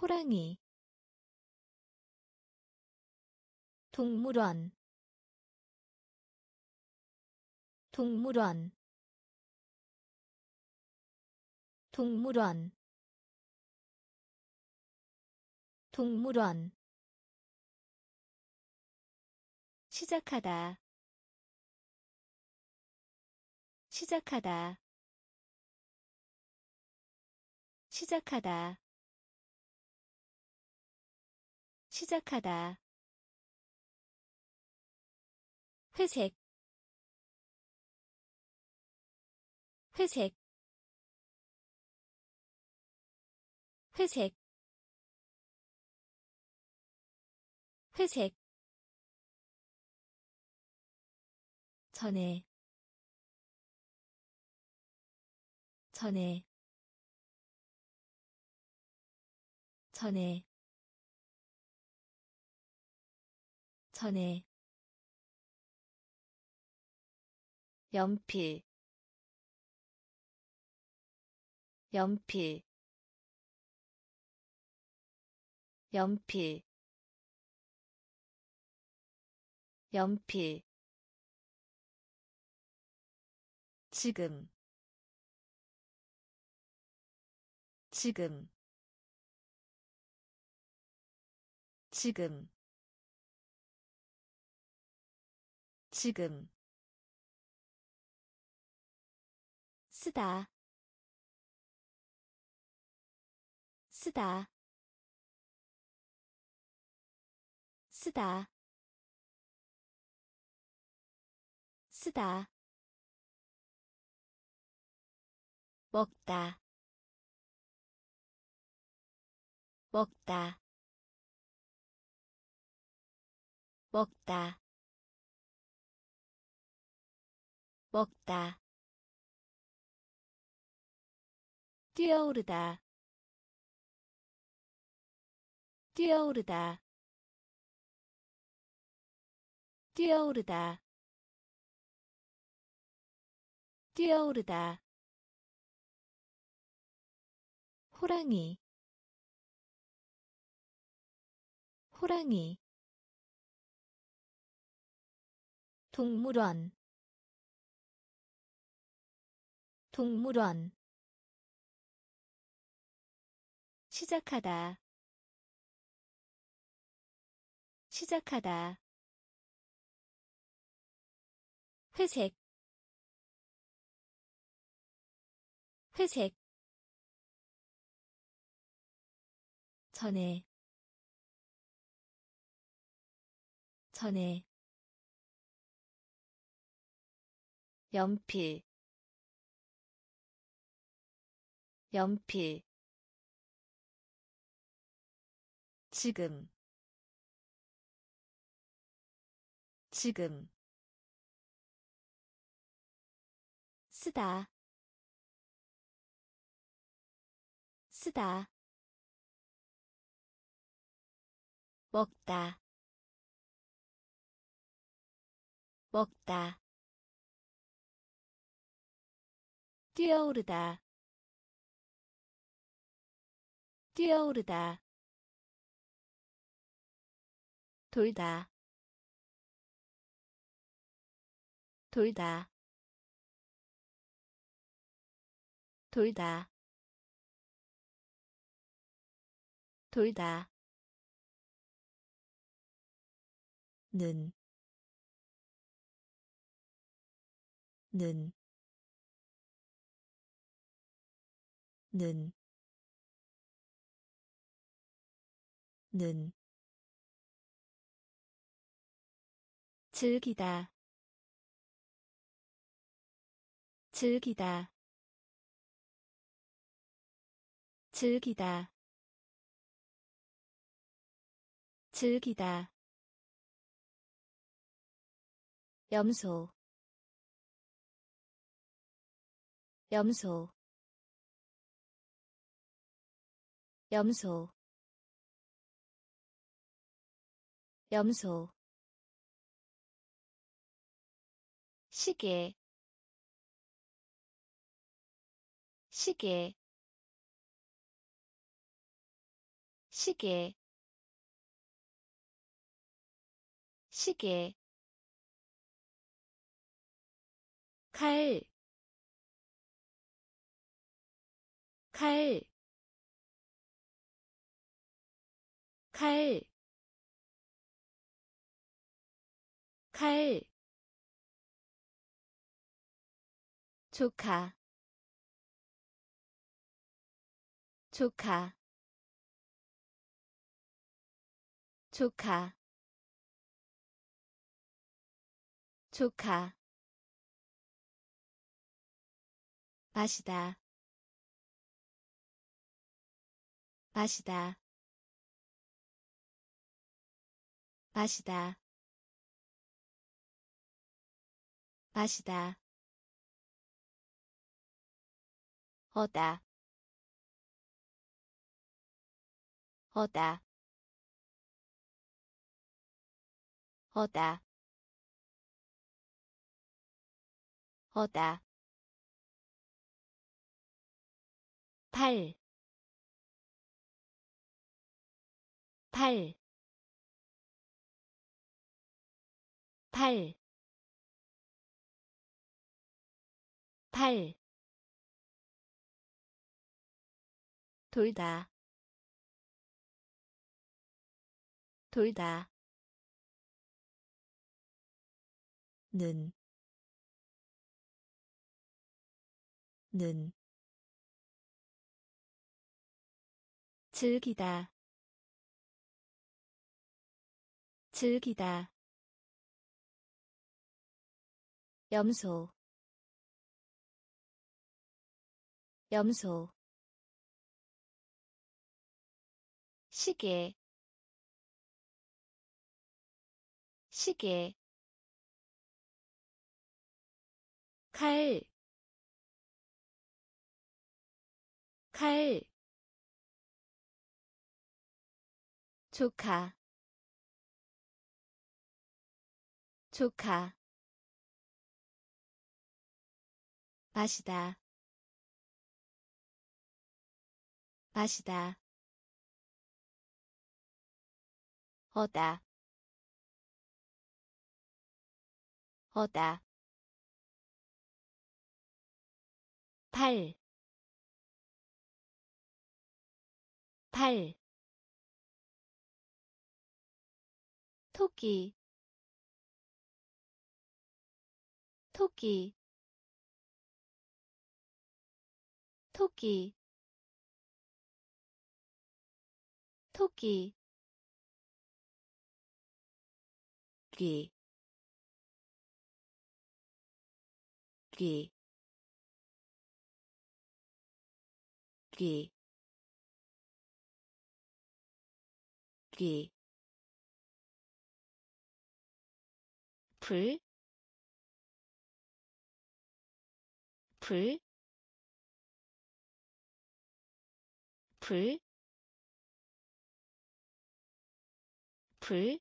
호랑이. 동물원. 동물원. 동물원. 동물원 시작하다. 시작하다. 시작하다. 시작하다. 회색. 회색. 회색. 회색 전에 전에 전에 전에. 연필 연필. 연필 연필 지금. 지금. 지금. 지금. 쓰다. 쓰다. 쓰다. 쓰다 먹다. 먹다. 먹다. 먹다. 뛰어오르다. 뛰어오르다. 뛰어오르다. 뛰어오르다 호랑이. 호랑이. 동물원. 동물원. 시작하다. 시작하다. 회색. 회색 전에 전에 연필 연필 지금 지금 쓰다 쓰다 먹다. 먹다. 뛰어오르다. 뛰어오르다. 돌다. 돌다. 돌다. 돌다 는, 는, 는, 는, 즐기다, 즐기다, 즐기다, 즐기다. 염소. 염소. 염소. 염소. 시계. 시계. 시계. 시계 칼, 칼, 칼, 칼, 조카, 조카, 조카, 조카 마시다. 마시다. 마시다. 마시다. 어다. 어다. 어다. 어다 팔, 팔, 팔, 팔, 돌다, 돌다, 는, 는 즐기다. 즐기다. 염소. 염소. 시계. 시계. 칼, 칼, 조카. 조카. 마시다. 마시다. 어다. 어다. 팔, 팔, 토끼. 토끼. 토끼. 토끼. 귀, 귀, 귀, 귀. 불, 불, 불, 불,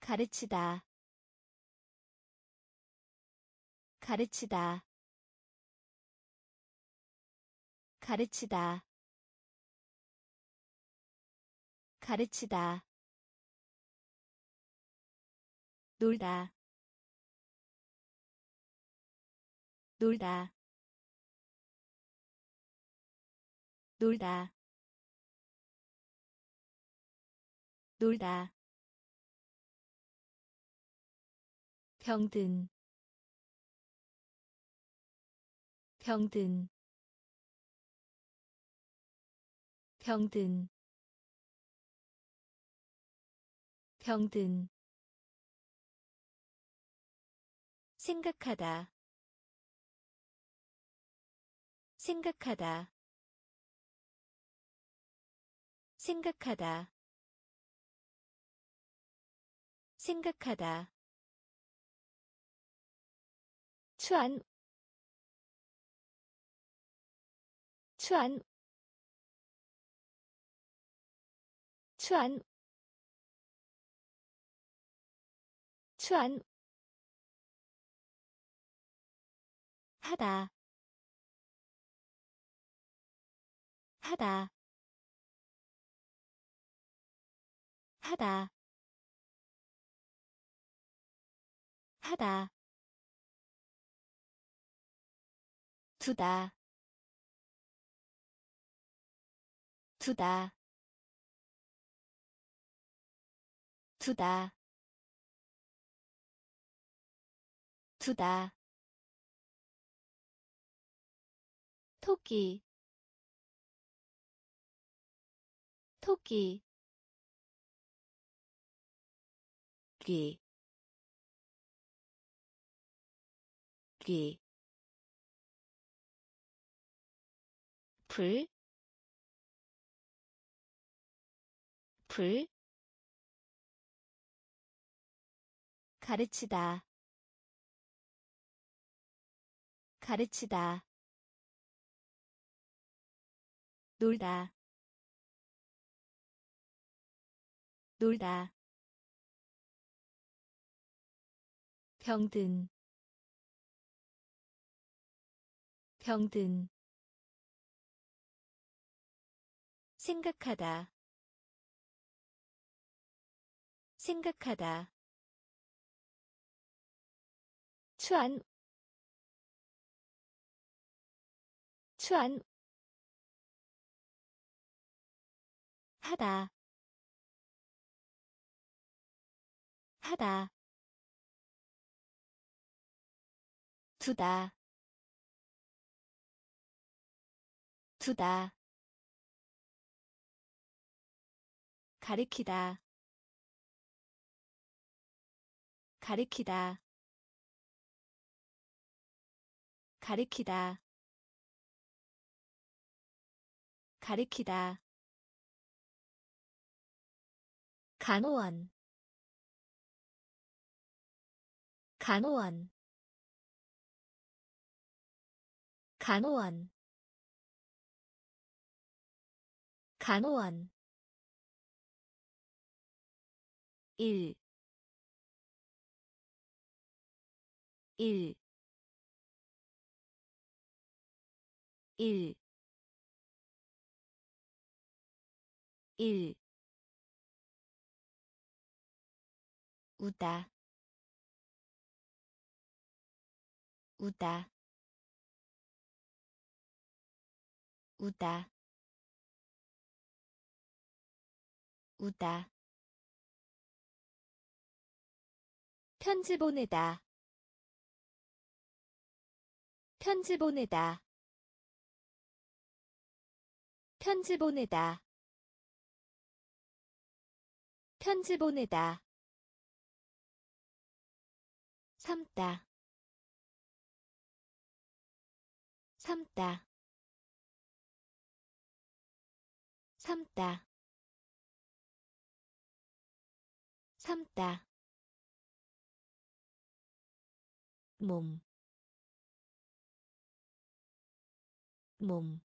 가르치다, 가르치다, 가르치다, 가르치다 놀다. 놀다. 놀다. 놀다. 병든. 병든. 병든. 병든 생각하다. 생각하다. 생각하다. 생각하다. 추안 추안 추안 추안 하다. 하다. 하다. 하다. 두다. 두다. 두다. 두다 토끼. 토끼. 귀, 귀, 불, 불, 가르치다, 가르치다, 놀다, 놀다, 병든. 병든. 생각하다. 생각하다. 추안 추안 하다. 하다. 두다. 두다. 가리키다. 가리키다. 가리키다. 가리키다 간호원. 간호원. 간호원. 간호원. 1 1 1 1 우다. 우다. 우다. 우다. 편지 보내다. 편지 보내다. 편지 보내다. 편지 보내다 삼다. 삼다. 삼다. 삼다. 몸, 몸,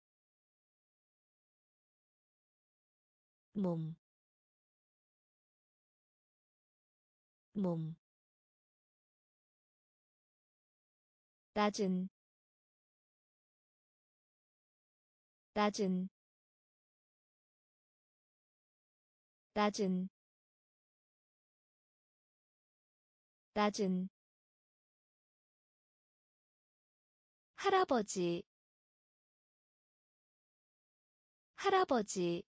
몸, 몸. 낮은 낮은 낮은 낮은. 할아버지 할아버지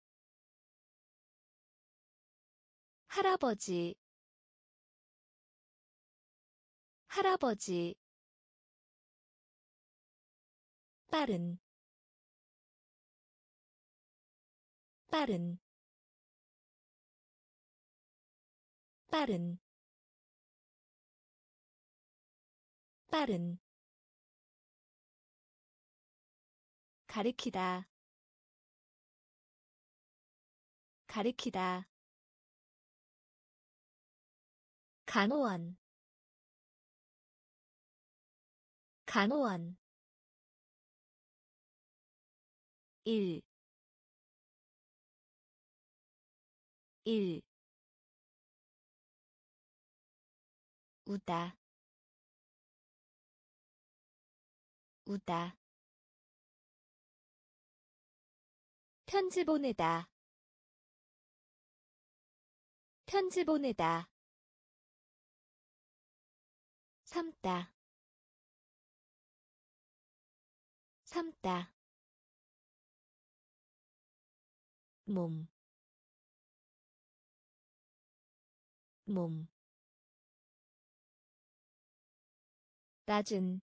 할아버지 할아버지 빠른 빠른 빠른 빠른. 가리키다 가리키다. 간호원 간호원 1 1 우다. 우다. 편지 보내다. 편지 보내다. 삼다. 삼다 몸, 몸, 낮은,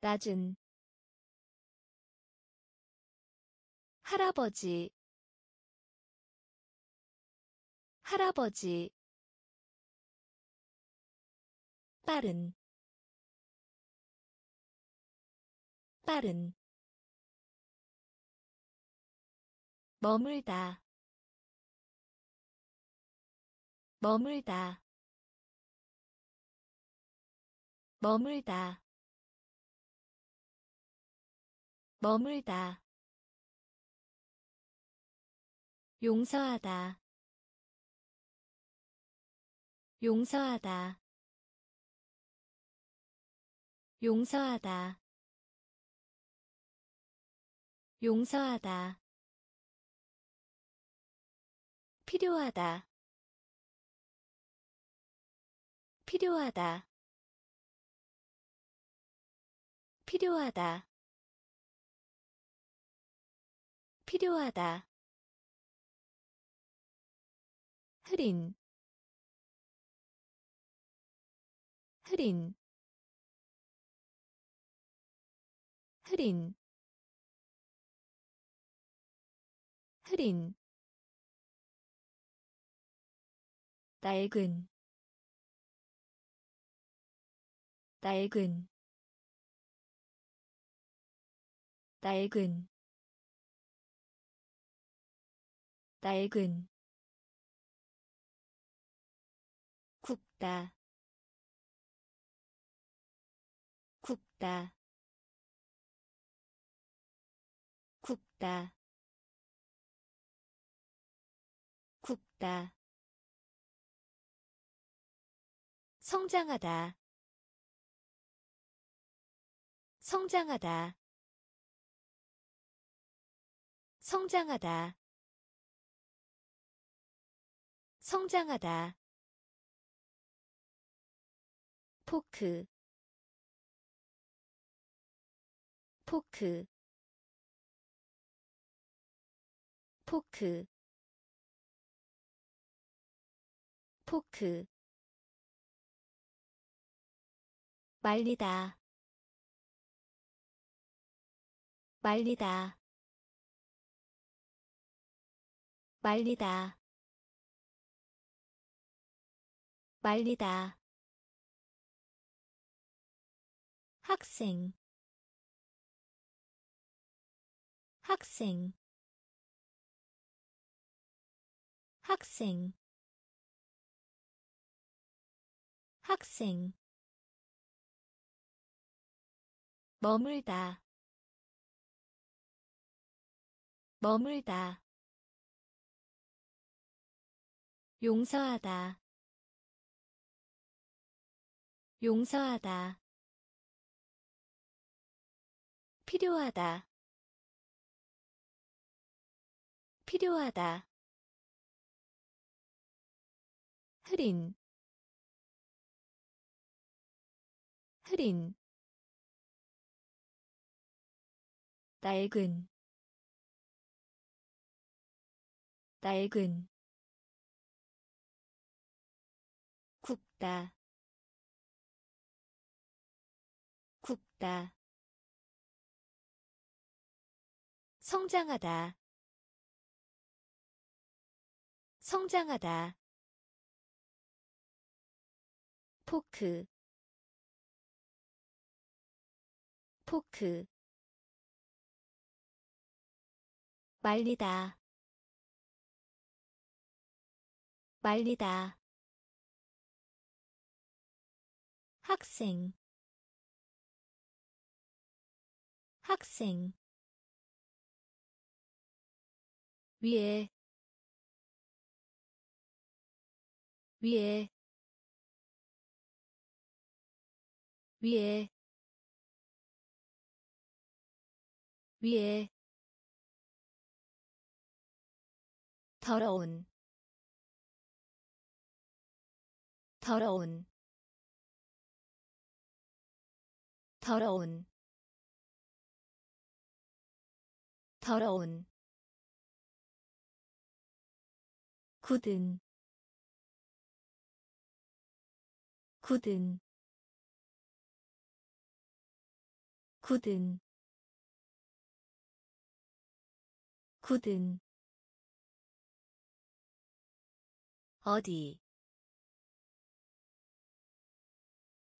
낮은, 할아버지, 할아버지, 빠른. 빠른 머물다. 머물다. 머물다. 머물다. 용서하다. 용서하다. 용서하다. 용서하다 필요하다. 필요하다. 필요하다. 필요하다. 흐린. 흐린. 흐린. 흐린 낡은 낡은 낡은 낡은. 굽다 굽다 굽다 굽다 성장하다. 성장하다. 성장하다. 성장하다. 포크. 포크. 포크. 포크 말리다. 말리다. 말리다. 말리다. 학생. 학생. 학생. 학생 머물다. 머물다. 용서하다. 용서하다. 필요하다. 필요하다. 흐린. 흐린 낡은 낡은 굽다 굽다. 성장하다 성장하다. 포크 포크 말리다. 말리다. 학생. 학생. 위에. 위에. 위에. 위에 더러운 더러운 더러운 더러운. 굳은 굳은 굳은 굳은 어디?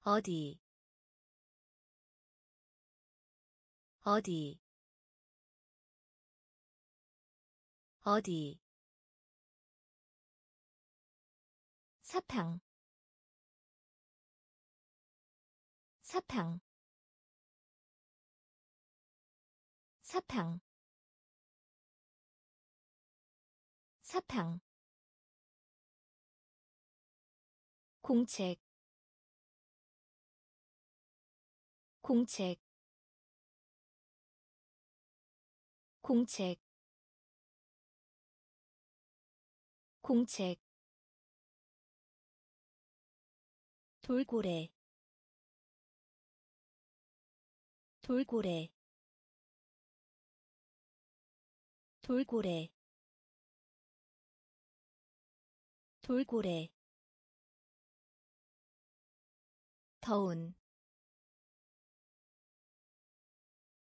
어디? 어디? 어디? 사탕. 사탕. 사탕. 사탕 공책 공책 공책 공책. 돌고래 돌고래 돌고래 돌고래 더운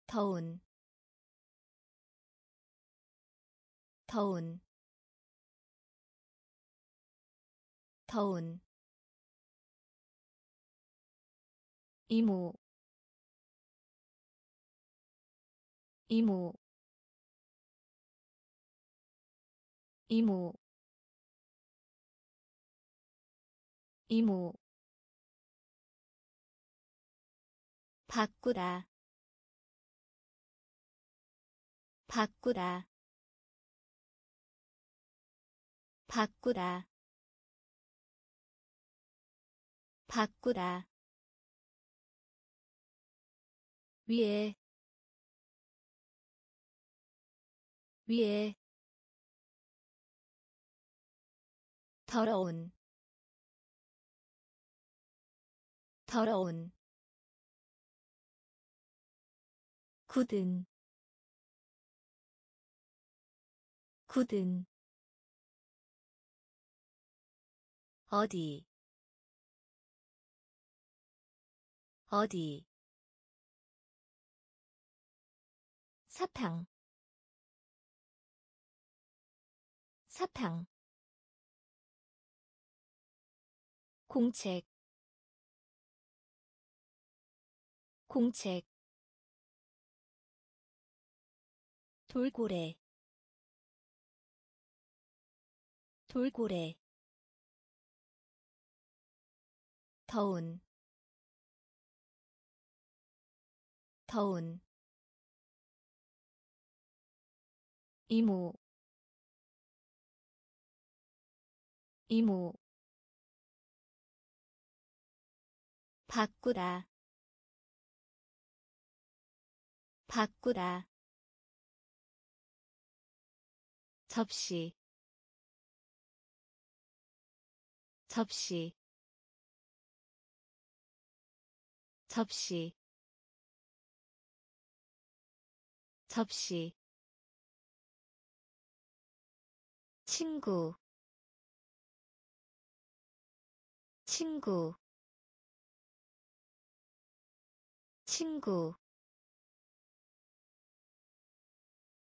더운 더운 더운. 이모 이모 이모 이모 바꾸다 바꾸다 바꾸다 바꾸다 위에. 위에. 더러운. 더러운 굳은 굳은. 어디 어디. 사탕 사탕. 공책 공책 돌고래 돌고래 더운 더운 이모 이모 바꾸다 바꾸다 접시 접시 접시 접시. 친구 친구. 친구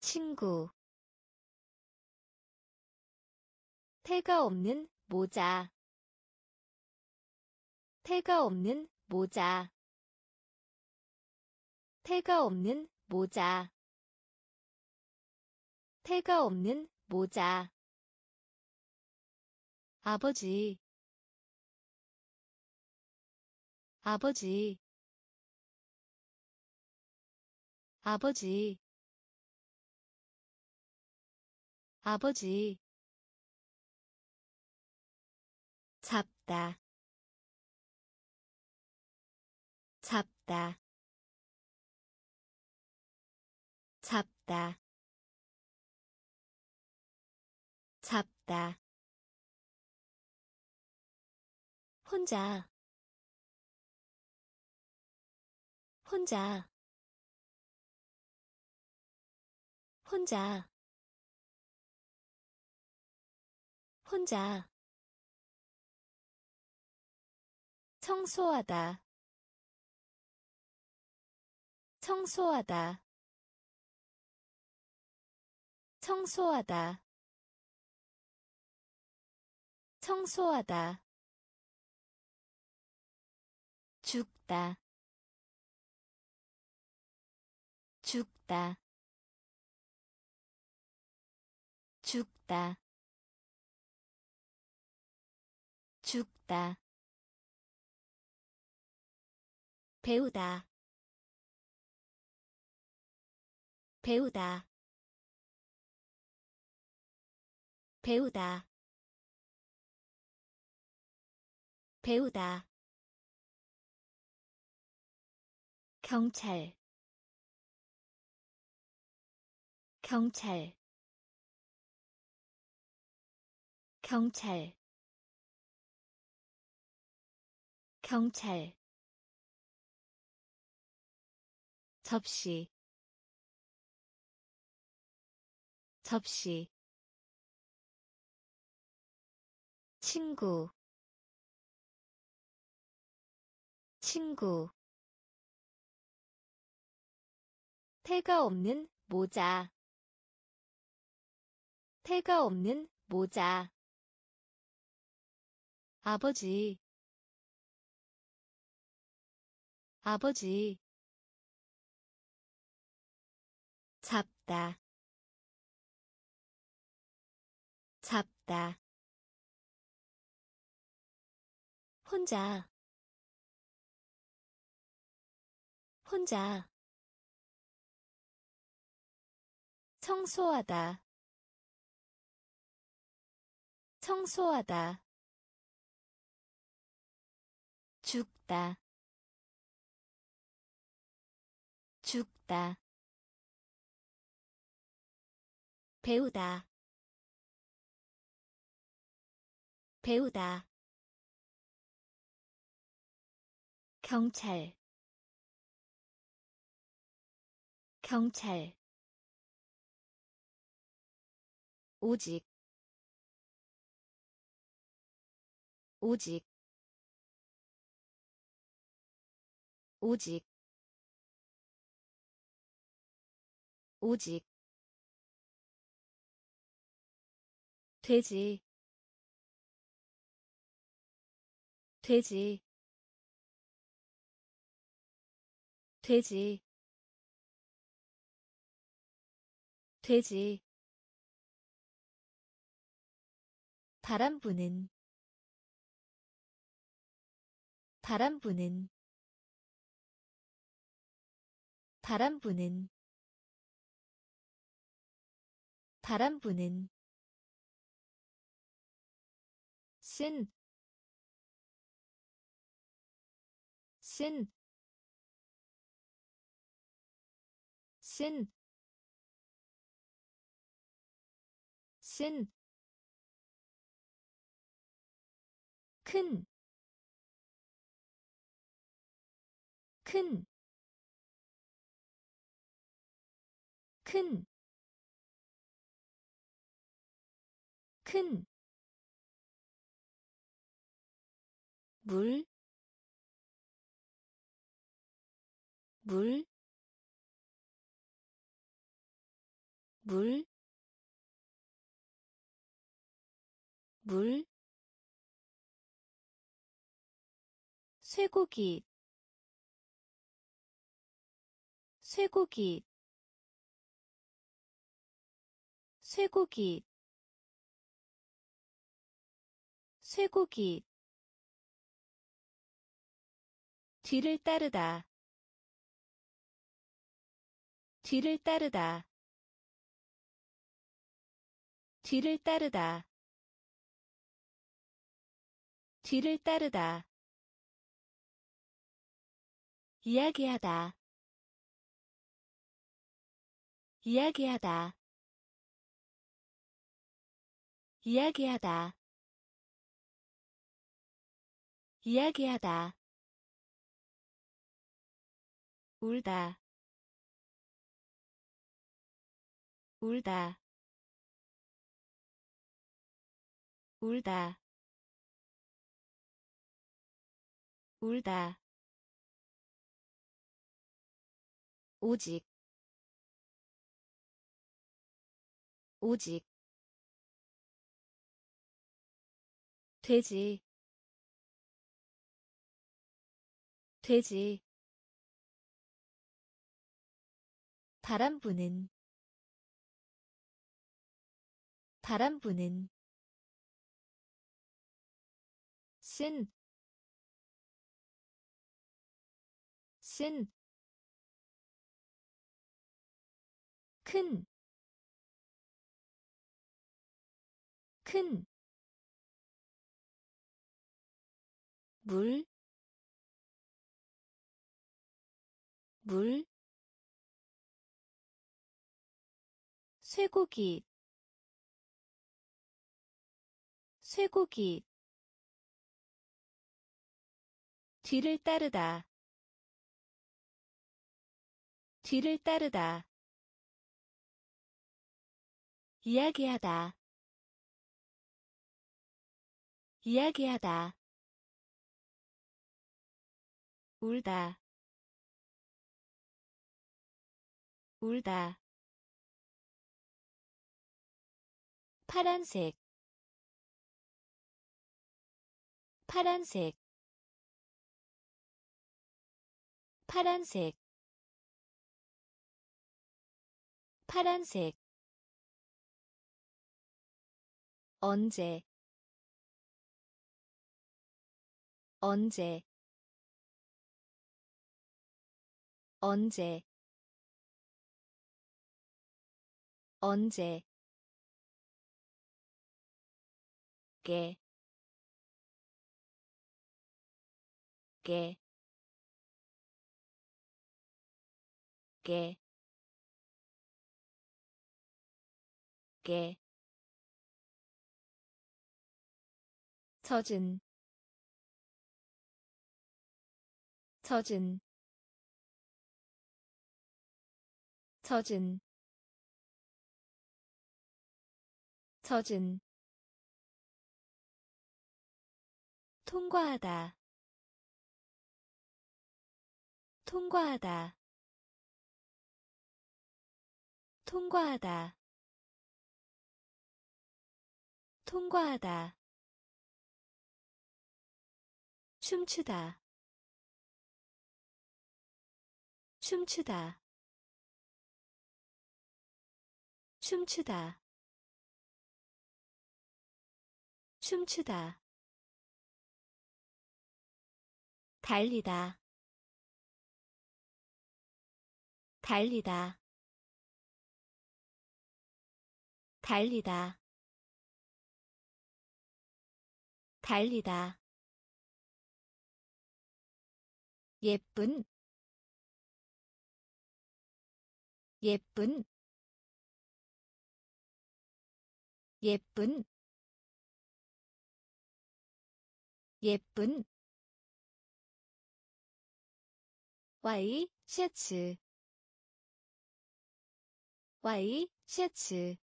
친구 태가 없는 모자. 태가 없는 모자. 태가 없는 모자. 태가 없는 모자. 아버지. 아버지. 아버지. 아버지 잡다. 잡다. 잡다. 잡다. 혼자. 혼자. 혼자. 혼자 청소하다. 청소하다. 청소하다. 청소하다. 죽다. 죽다. 죽다. 죽다 배우다. 배우다. 배우다. 배우다. 경찰. 경찰. 경찰. 경찰 접시 접시 친구 친구 태가 없는 모자 태가 없는 모자 아버지 아버지 잡다. 잡다. 혼자. 혼자. 청소하다. 청소하다. 죽다. 죽다 배우다. 배우다. 경찰. 경찰. 오직. 오직. 오직. 오직 돼지. 돼지. 돼지. 돼지. 바람 부는. 바람 부는. 바람 부는. 바람 부는 쓴, 쓴, 쓴, 쓴, 큰, 큰, 큰, 큰, 물, 물, 물, 물, 쇠고기, 쇠고기, 쇠고기, 쇠고기 뒤를 따르다. 뒤를 따르다. 뒤를 따르다. 뒤를 따르다. 이야기하다. 이야기하다. 이야기하다. 이야기하다 울다. 울다. 울다. 울다. 오직. 오직. 돼지. 돼지 바람 부는 바람 부는 쓴, 쓴, 큰, 큰, 물, 물, 쇠고기 쇠고기 뒤를 따르다 뒤를 따르다 이야기하다 이야기하다 울다 울다 파란색 파란색 파란색 파란색. 언제 언제 언제. 언제 깨, 깨, 깨, 깨. 젖은 젖은 젖은 젖은 통과하다. 통과하다. 통과하다. 통과하다. 춤추다. 춤추다. 춤추다. 춤추다 달리다. 달리다. 달리다. 달리다. 예쁜. 예쁜. 예쁜. 예쁜 와이 셔츠. 와이 셔츠.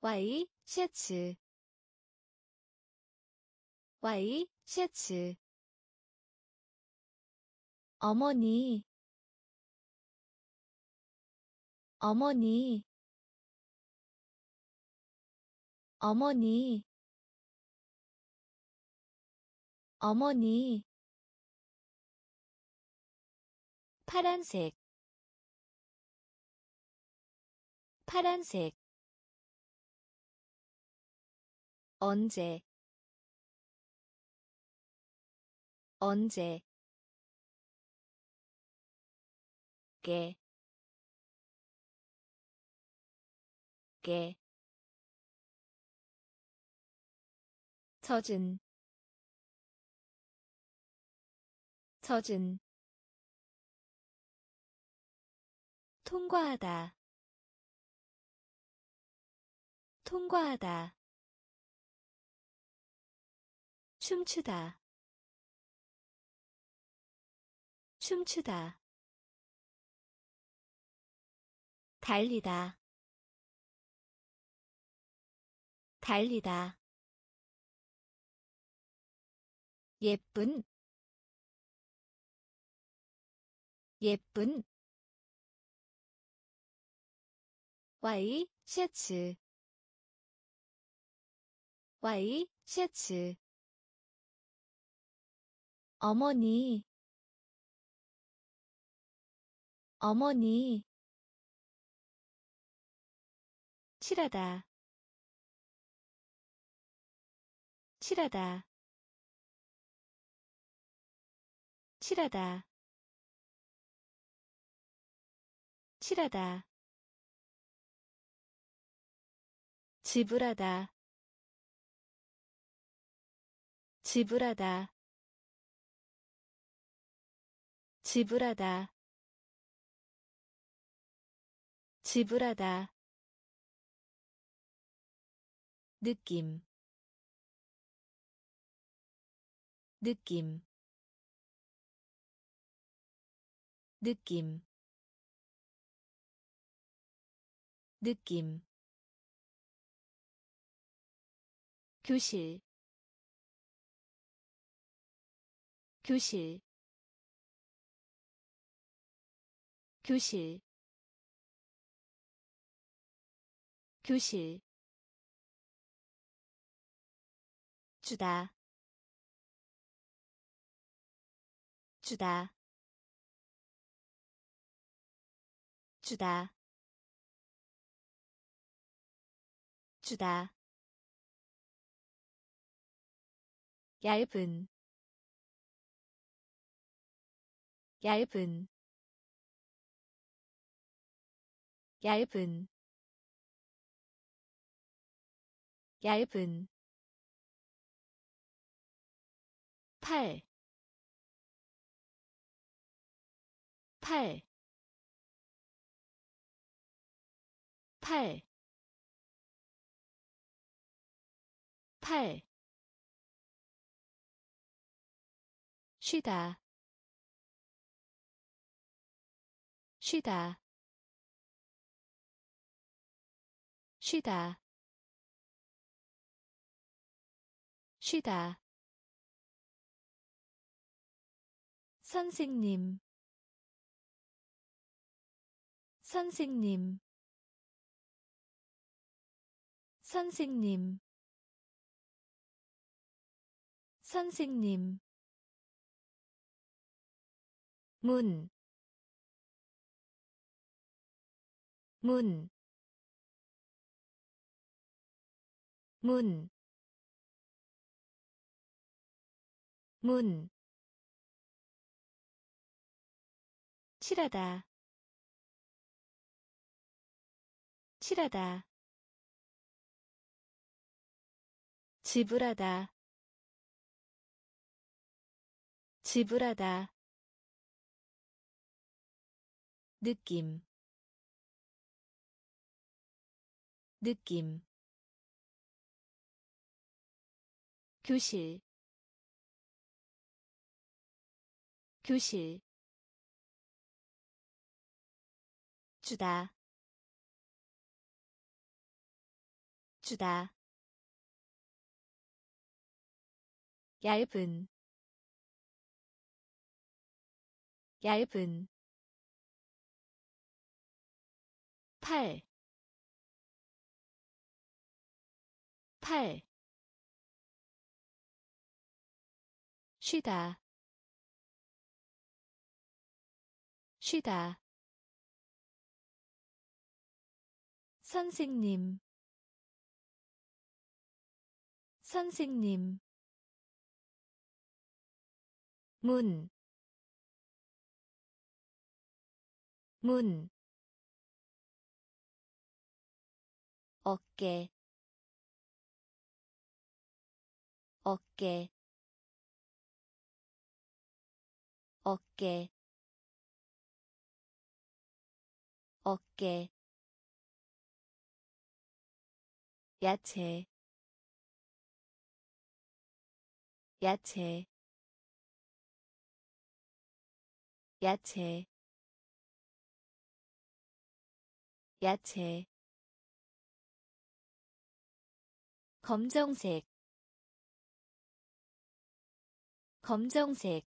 와이 셔츠. 와이 셔츠. 어머니. 어머니. 어머니. 어머니 파란색 파란색 언제 언제 깨, 깨, 젖은, 젖은, 통과하다, 통과하다, 춤추다, 춤추다. 달리다. 달리다. 예쁜. 예쁜 와이 셔츠. 와이 셔츠. 어머니. 어머니. 칠하다. 칠하다. 칠하다. 칠하다 지불하다. 지불하다. 지불하다. 지불하다. 느낌. 느낌. 느낌. 느낌 교실 교실 교실 교실. 주다 주다. 주다 주다 얇은 얇은 얇은 얇은. 팔, 팔, 팔, 팔, 쉬다, 쉬다, 쉬다, 쉬다. 선생님. 선생님. 선생님. 선생님 문, 문, 문, 문, 칠하다. 칠하다. 지불하다. 지불하다 느낌 느낌 교실 교실 주다 주다 얇은 얇은 팔, 팔, 쉬다, 쉬다, 선생님, 선생님, 문, 문, 어깨. 어깨. 어깨. 어깨. 야채. 야채. 야채. 야채 검정색 검정색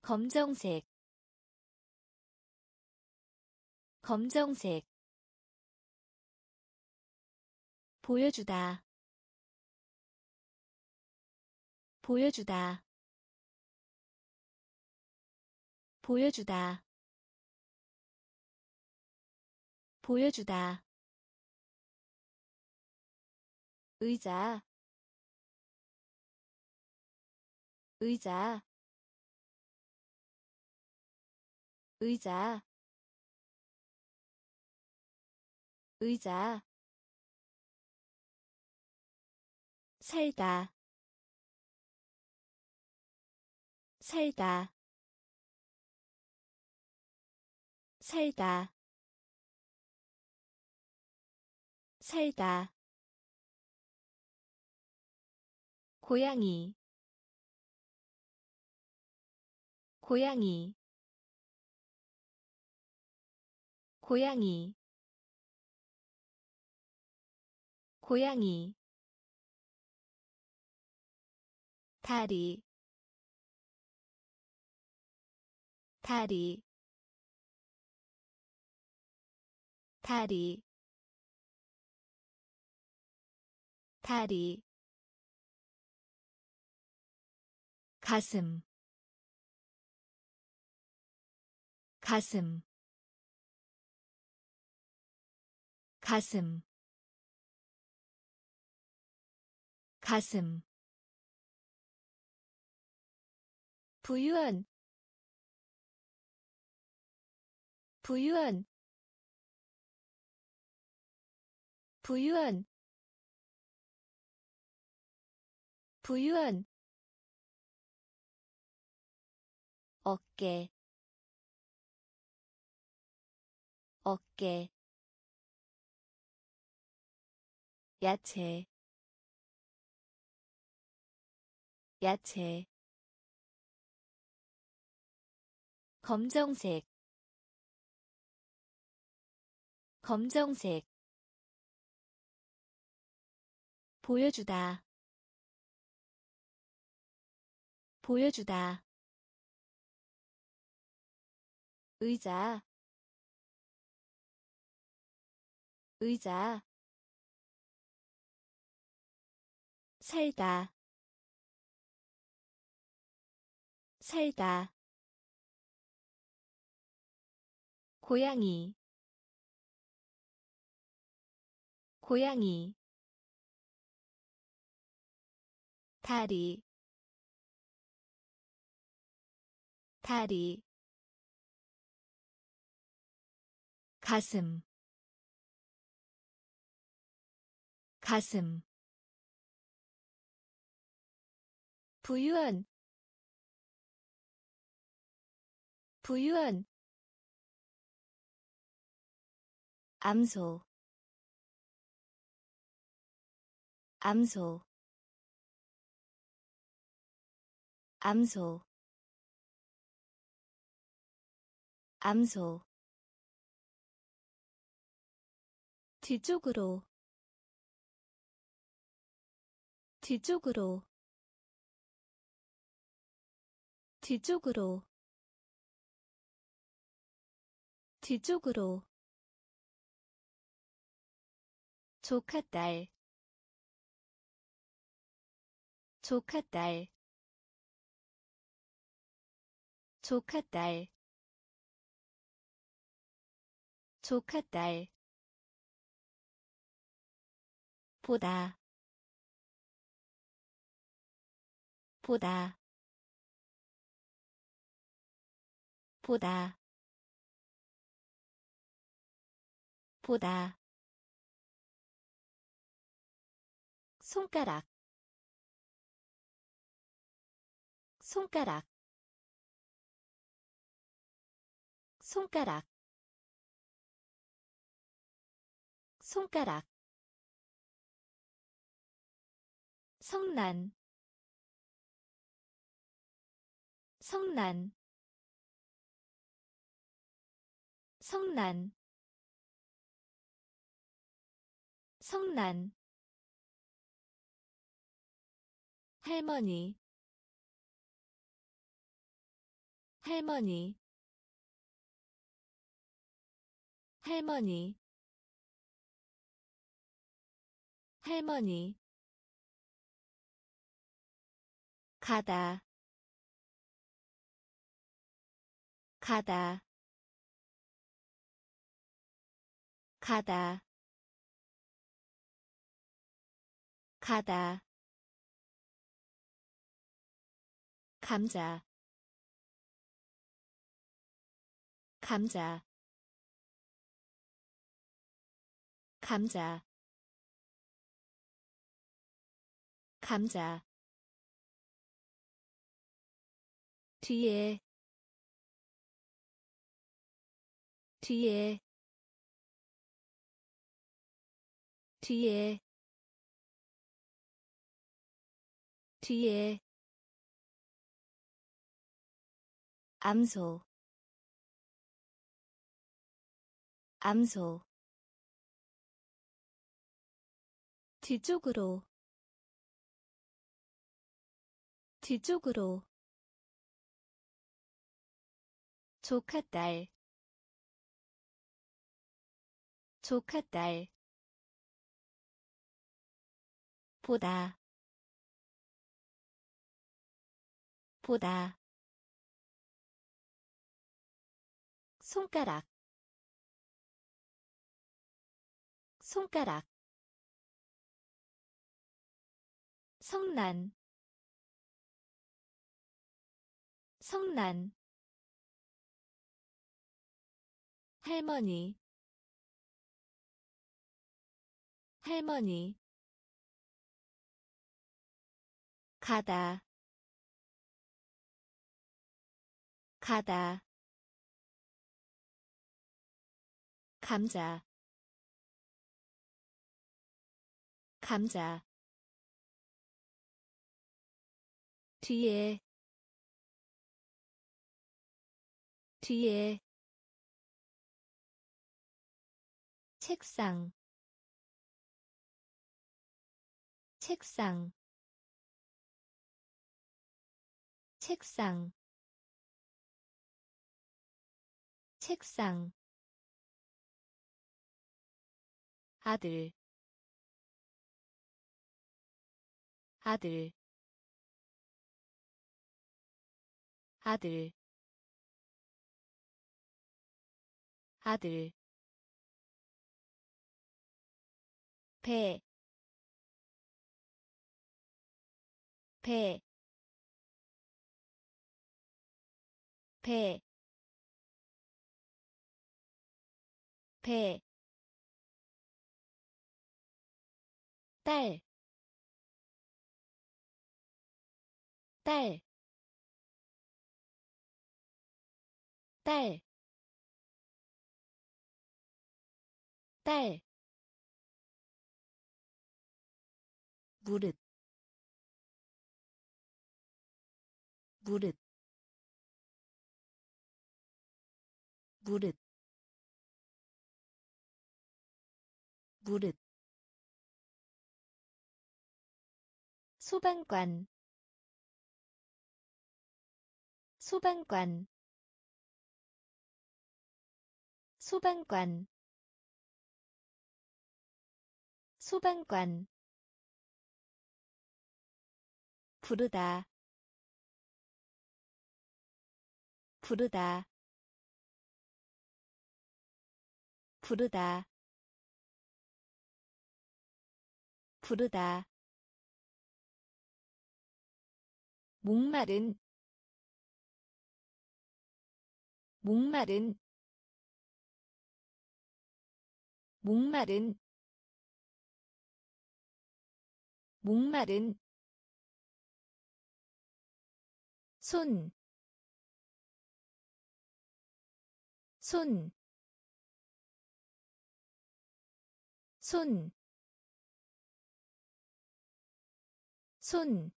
검정색 검정색. 보여주다 보여주다 보여주다 보여주다 의자 의자 의자 의자. 살다 살다 살다 살다 고양이. 고양이. 고양이. 고양이. 다리. 다리. 다리. 다리 가슴 가슴 가슴 가슴. 부유한 부유한 부유한 부유한 어깨 어깨 야채 야채 검정색 검정색. 보여주다 보여주다 의자 의자 살다 살다 고양이 고양이 다리 다리 가슴 가슴 부유한 부유한 암소 암소 암소 암소 뒤쪽으로 뒤쪽으로 뒤쪽으로 뒤쪽으로. 조카 딸 조카 딸 조카 딸 조카 딸 보다. 보다. 보다. 보다. 손가락. 손가락. 손가락. 손가락 성난. 성난. 성난. 성난. 할머니. 할머니. 할머니. 할머니 가다. 가다. 가다. 가다. 감자. 감자. 감자. 감자 뒤에. 뒤에. 뒤에. 뒤에. 암소. 암소. 뒤쪽으로. 뒤쪽으로 조카딸. 조카딸. 보다. 보다. 손가락. 손가락. 성난. 성난 할머니. 할머니. 가다. 가다. 감자. 감자. 뒤에. 뒤에 책상 책상 책상 책상. 아들 아들. 아들 아들 배, 배, 배, 배, 딸, 딸, 딸, 딸 무릇 무릇 무릇 무릇. 소방관 소방관 소방관 소방관 부르다. 부르다. 부르다. 부르다. 목마른. 목마른. 목마른. 목마른 손, 손, 손, 손,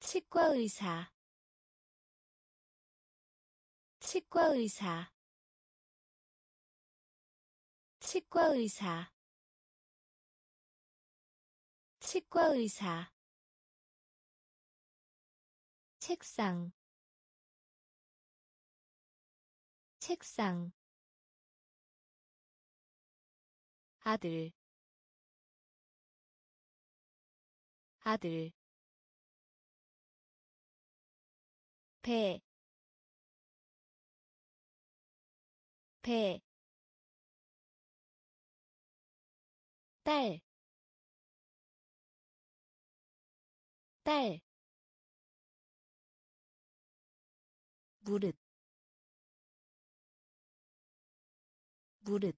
치과 의사, 치과 의사, 치과 의사, 치과 의사 책상 책상 아들 아들 배, 배, 딸, 딸, 무릇 무릇.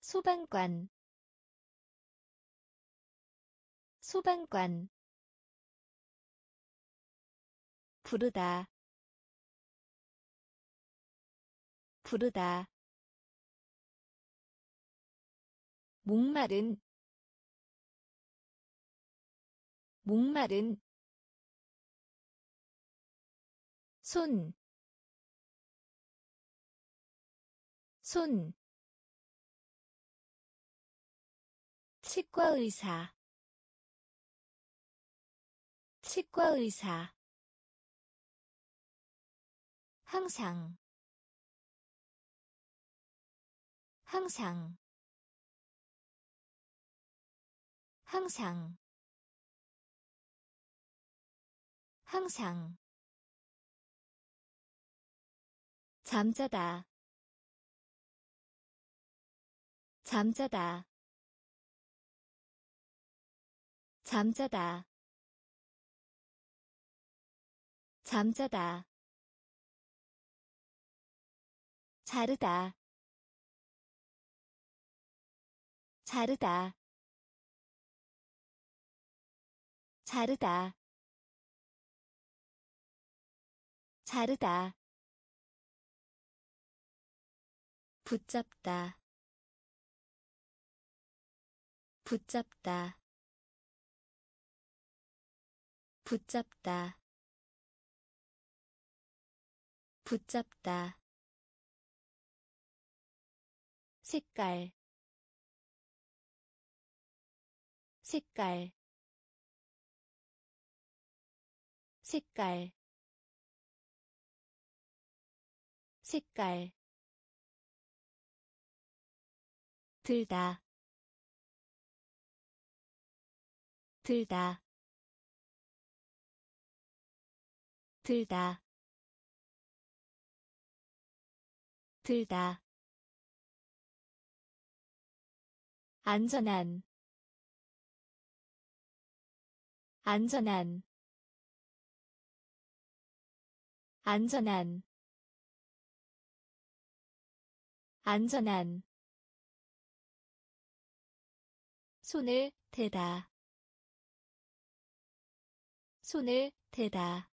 소방관 소방관. 부르다 부르다. 목마른 목마른 손, 손, 치과 의사, 치과 의사, 항상, 항상, 항상, 항상 잠자다. 잠자다. 잠자다. 잠자다. 자르다. 자르다. 자르다. 자르다 붙잡다. 붙잡다. 붙잡다. 붙잡다. 색깔. 색깔. 색깔. 색깔 들다. 들다. 들다. 들다. 안전한. 안전한. 안전한. 안전한 손을 대다. 손을 대다.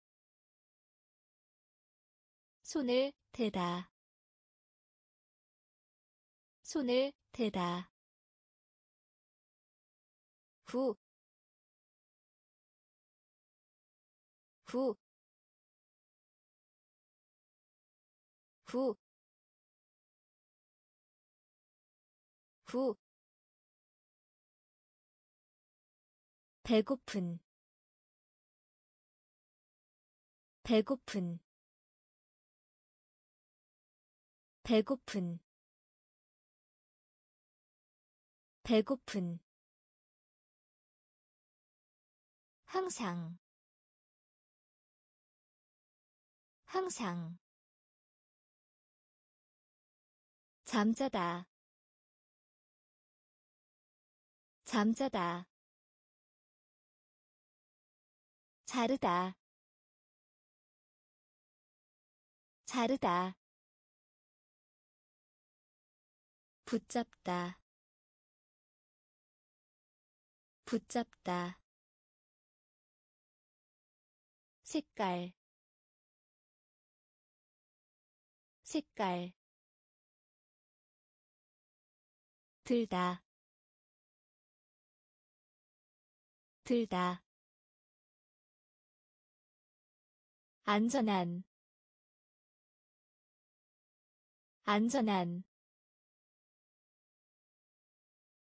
손을 대다. 손을 대다. 후, 후, 후, 후, 배고픈 배고픈 배고픈 배고픈. 항상 항상. 잠자다 잠자다 자르다. 자르다. 붙잡다. 붙잡다. 색깔. 색깔. 들다. 들다 안전한 안전한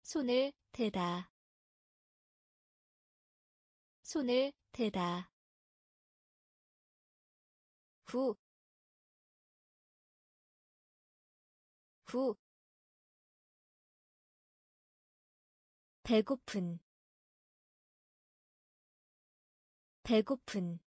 손을 대다 손을 대다. 후, 후, 배고픈 배고픈